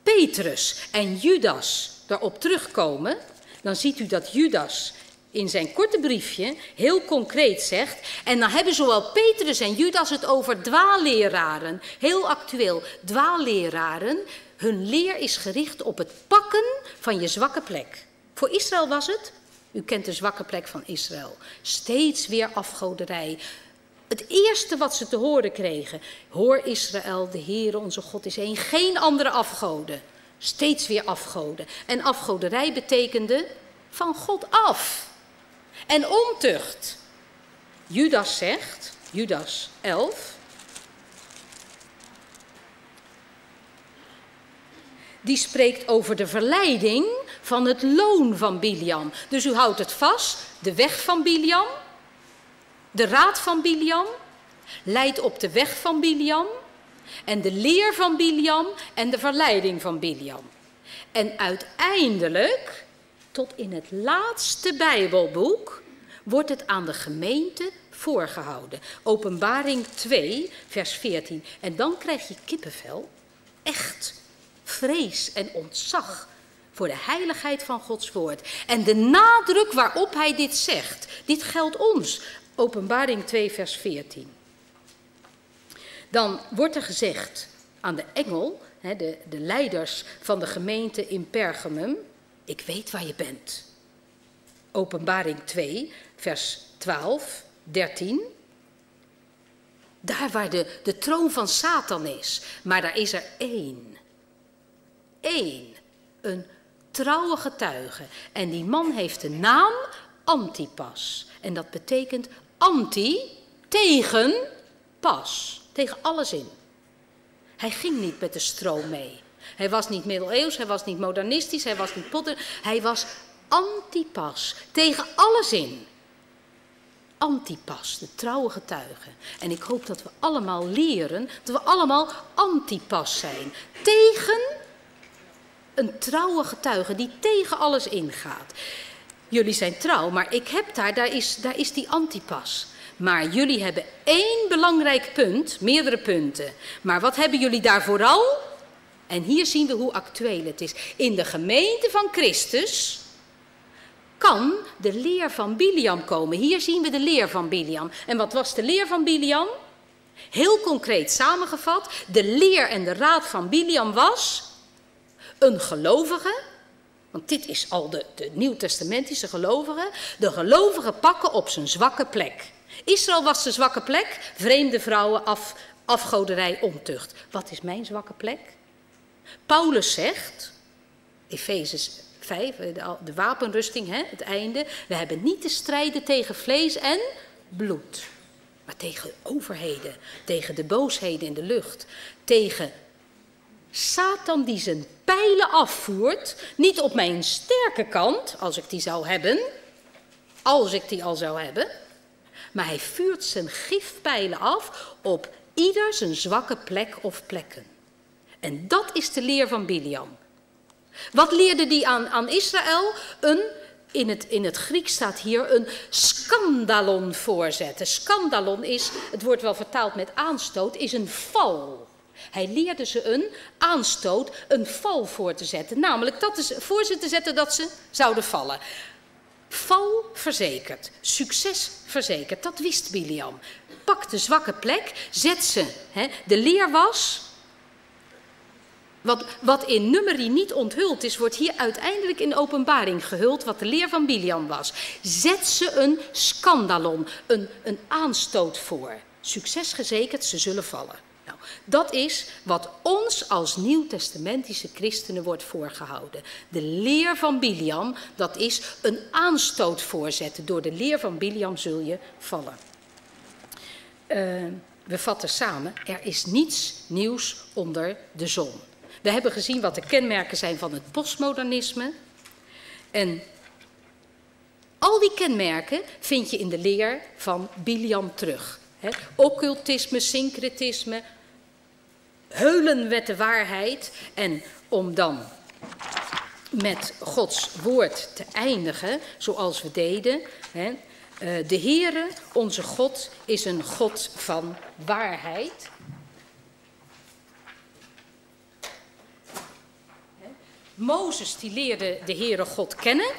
Petrus en Judas daarop terugkomen, dan ziet u dat Judas in zijn korte briefje heel concreet zegt. En dan hebben zowel Petrus en Judas het over dwaalleraren. Heel actueel, dwaalleraren. Hun leer is gericht op het pakken van je zwakke plek. Voor Israël was het, u kent de zwakke plek van Israël, steeds weer afgoderij. Het eerste wat ze te horen kregen, hoor Israël, de Heere onze God is één, geen andere afgoden. Steeds weer afgoden. En afgoderij betekende van God af. En ontucht. Judas zegt, Judas 11, die spreekt over de verleiding van het loon van Biliam. Dus u houdt het vast, de weg van Biliam, de raad van Biliam, leidt op de weg van Biliam en de leer van Biliam en de verleiding van Biliam. En uiteindelijk, tot in het laatste Bijbelboek, wordt het aan de gemeente voorgehouden. Openbaring 2, vers 14. En dan krijg je kippenvel. Echt vrees en ontzag voor de heiligheid van Gods woord. En de nadruk waarop hij dit zegt, dit geldt ons. Openbaring 2, vers 14. Dan wordt er gezegd aan de engel, de, de leiders van de gemeente in Pergamum, ik weet waar je bent. Openbaring 2, vers 12, 13. Daar waar de, de troon van Satan is, maar daar is er één. Eén, een trouwe getuige. En die man heeft de naam Antipas. En dat betekent anti, tegen, pas. Tegen alles in. Hij ging niet met de stroom mee. Hij was niet middeleeuws, hij was niet modernistisch, hij was niet potter. Hij was antipas. Tegen alles in. Antipas, de trouwe getuige. En ik hoop dat we allemaal leren dat we allemaal antipas zijn. Tegen een trouwe getuige die tegen alles ingaat. Jullie zijn trouw, maar ik heb daar, daar is, daar is die antipas. Maar jullie hebben één belangrijk punt, meerdere punten. Maar wat hebben jullie daar vooral? En hier zien we hoe actueel het is. In de gemeente van Christus kan de leer van Biliam komen. Hier zien we de leer van Biliam. En wat was de leer van Biliam? Heel concreet samengevat, de leer en de raad van Biliam was een gelovige, want dit is al de, de nieuwtestamentische gelovige, de gelovige pakken op zijn zwakke plek. Israël was de zwakke plek, vreemde vrouwen, af, afgoderij, ontucht. Wat is mijn zwakke plek? Paulus zegt, Efezes 5, de, de wapenrusting, hè, het einde. We hebben niet te strijden tegen vlees en bloed, maar tegen overheden, tegen de boosheden in de lucht, tegen Satan die zijn pijlen afvoert, niet op mijn sterke kant, als ik die zou hebben, als ik die al zou hebben, maar hij vuurt zijn gifpijlen af op ieder zijn zwakke plek of plekken. En dat is de leer van Biliam. Wat leerde die aan, aan Israël? Een, in het, in het Grieks staat hier een scandalon voorzetten. Scandalon is, het wordt wel vertaald met aanstoot, is een val. Hij leerde ze een aanstoot, een val voor te zetten. Namelijk dat ze, voor ze te zetten dat ze zouden vallen. Val verzekerd, succes verzekerd, dat wist Biliam. Pak de zwakke plek, zet ze. Hè. De leer was, Wat, wat in nummerie niet onthuld is, wordt hier uiteindelijk in openbaring gehuld wat de leer van Biliam was. Zet ze een scandalon, een, een aanstoot voor. Succes gezekerd, ze zullen vallen. Nou, dat is wat ons als nieuwtestamentische christenen wordt voorgehouden. De leer van Biliam, dat is een aanstoot voorzetten. Door de leer van Biliam zul je vallen. Uh, we vatten samen, er is niets nieuws onder de zon. We hebben gezien wat de kenmerken zijn van het postmodernisme. En al die kenmerken vind je in de leer van Biliam terug. Occultisme, syncretisme, heulen met de waarheid. En om dan met Gods woord te eindigen, zoals we deden. He, uh, de Heere, onze God, is een God van waarheid. Mozes die leerde de Heere God kennen.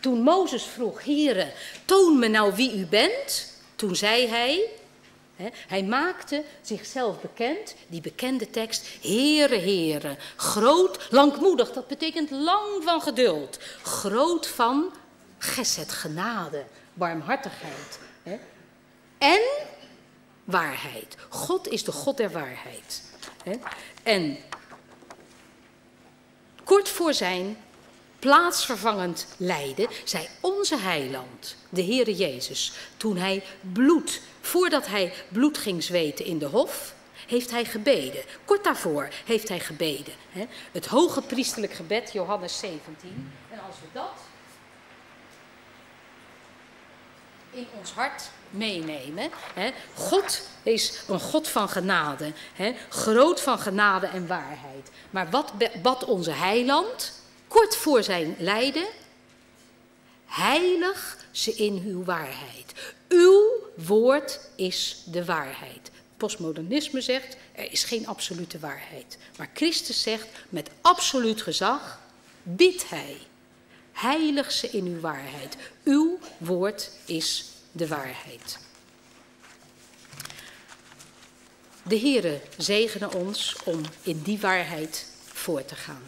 Toen Mozes vroeg, Heere, toon me nou wie u bent. Toen zei hij, hè, hij maakte zichzelf bekend, die bekende tekst, Heere, Heere, groot, langmoedig, dat betekent lang van geduld. Groot van geset, genade, barmhartigheid. Hè, en waarheid. God is de God der waarheid. Hè. En Kort voor zijn plaatsvervangend lijden zei onze heiland, de Heere Jezus, toen hij bloed, voordat hij bloed ging zweten in de hof, heeft hij gebeden. Kort daarvoor heeft hij gebeden. Hè? Het hoge priesterlijk gebed, Johannes 17. En als we dat in ons hart meenemen. Hè? God is een God van genade, hè? groot van genade en waarheid. Maar wat bad onze heiland kort voor zijn lijden? Heilig ze in uw waarheid. Uw woord is de waarheid. Postmodernisme zegt, er is geen absolute waarheid. Maar Christus zegt, met absoluut gezag biedt hij. Heilig ze in uw waarheid. Uw woord is de waarheid. De Heere zegene ons om in die waarheid voor te gaan.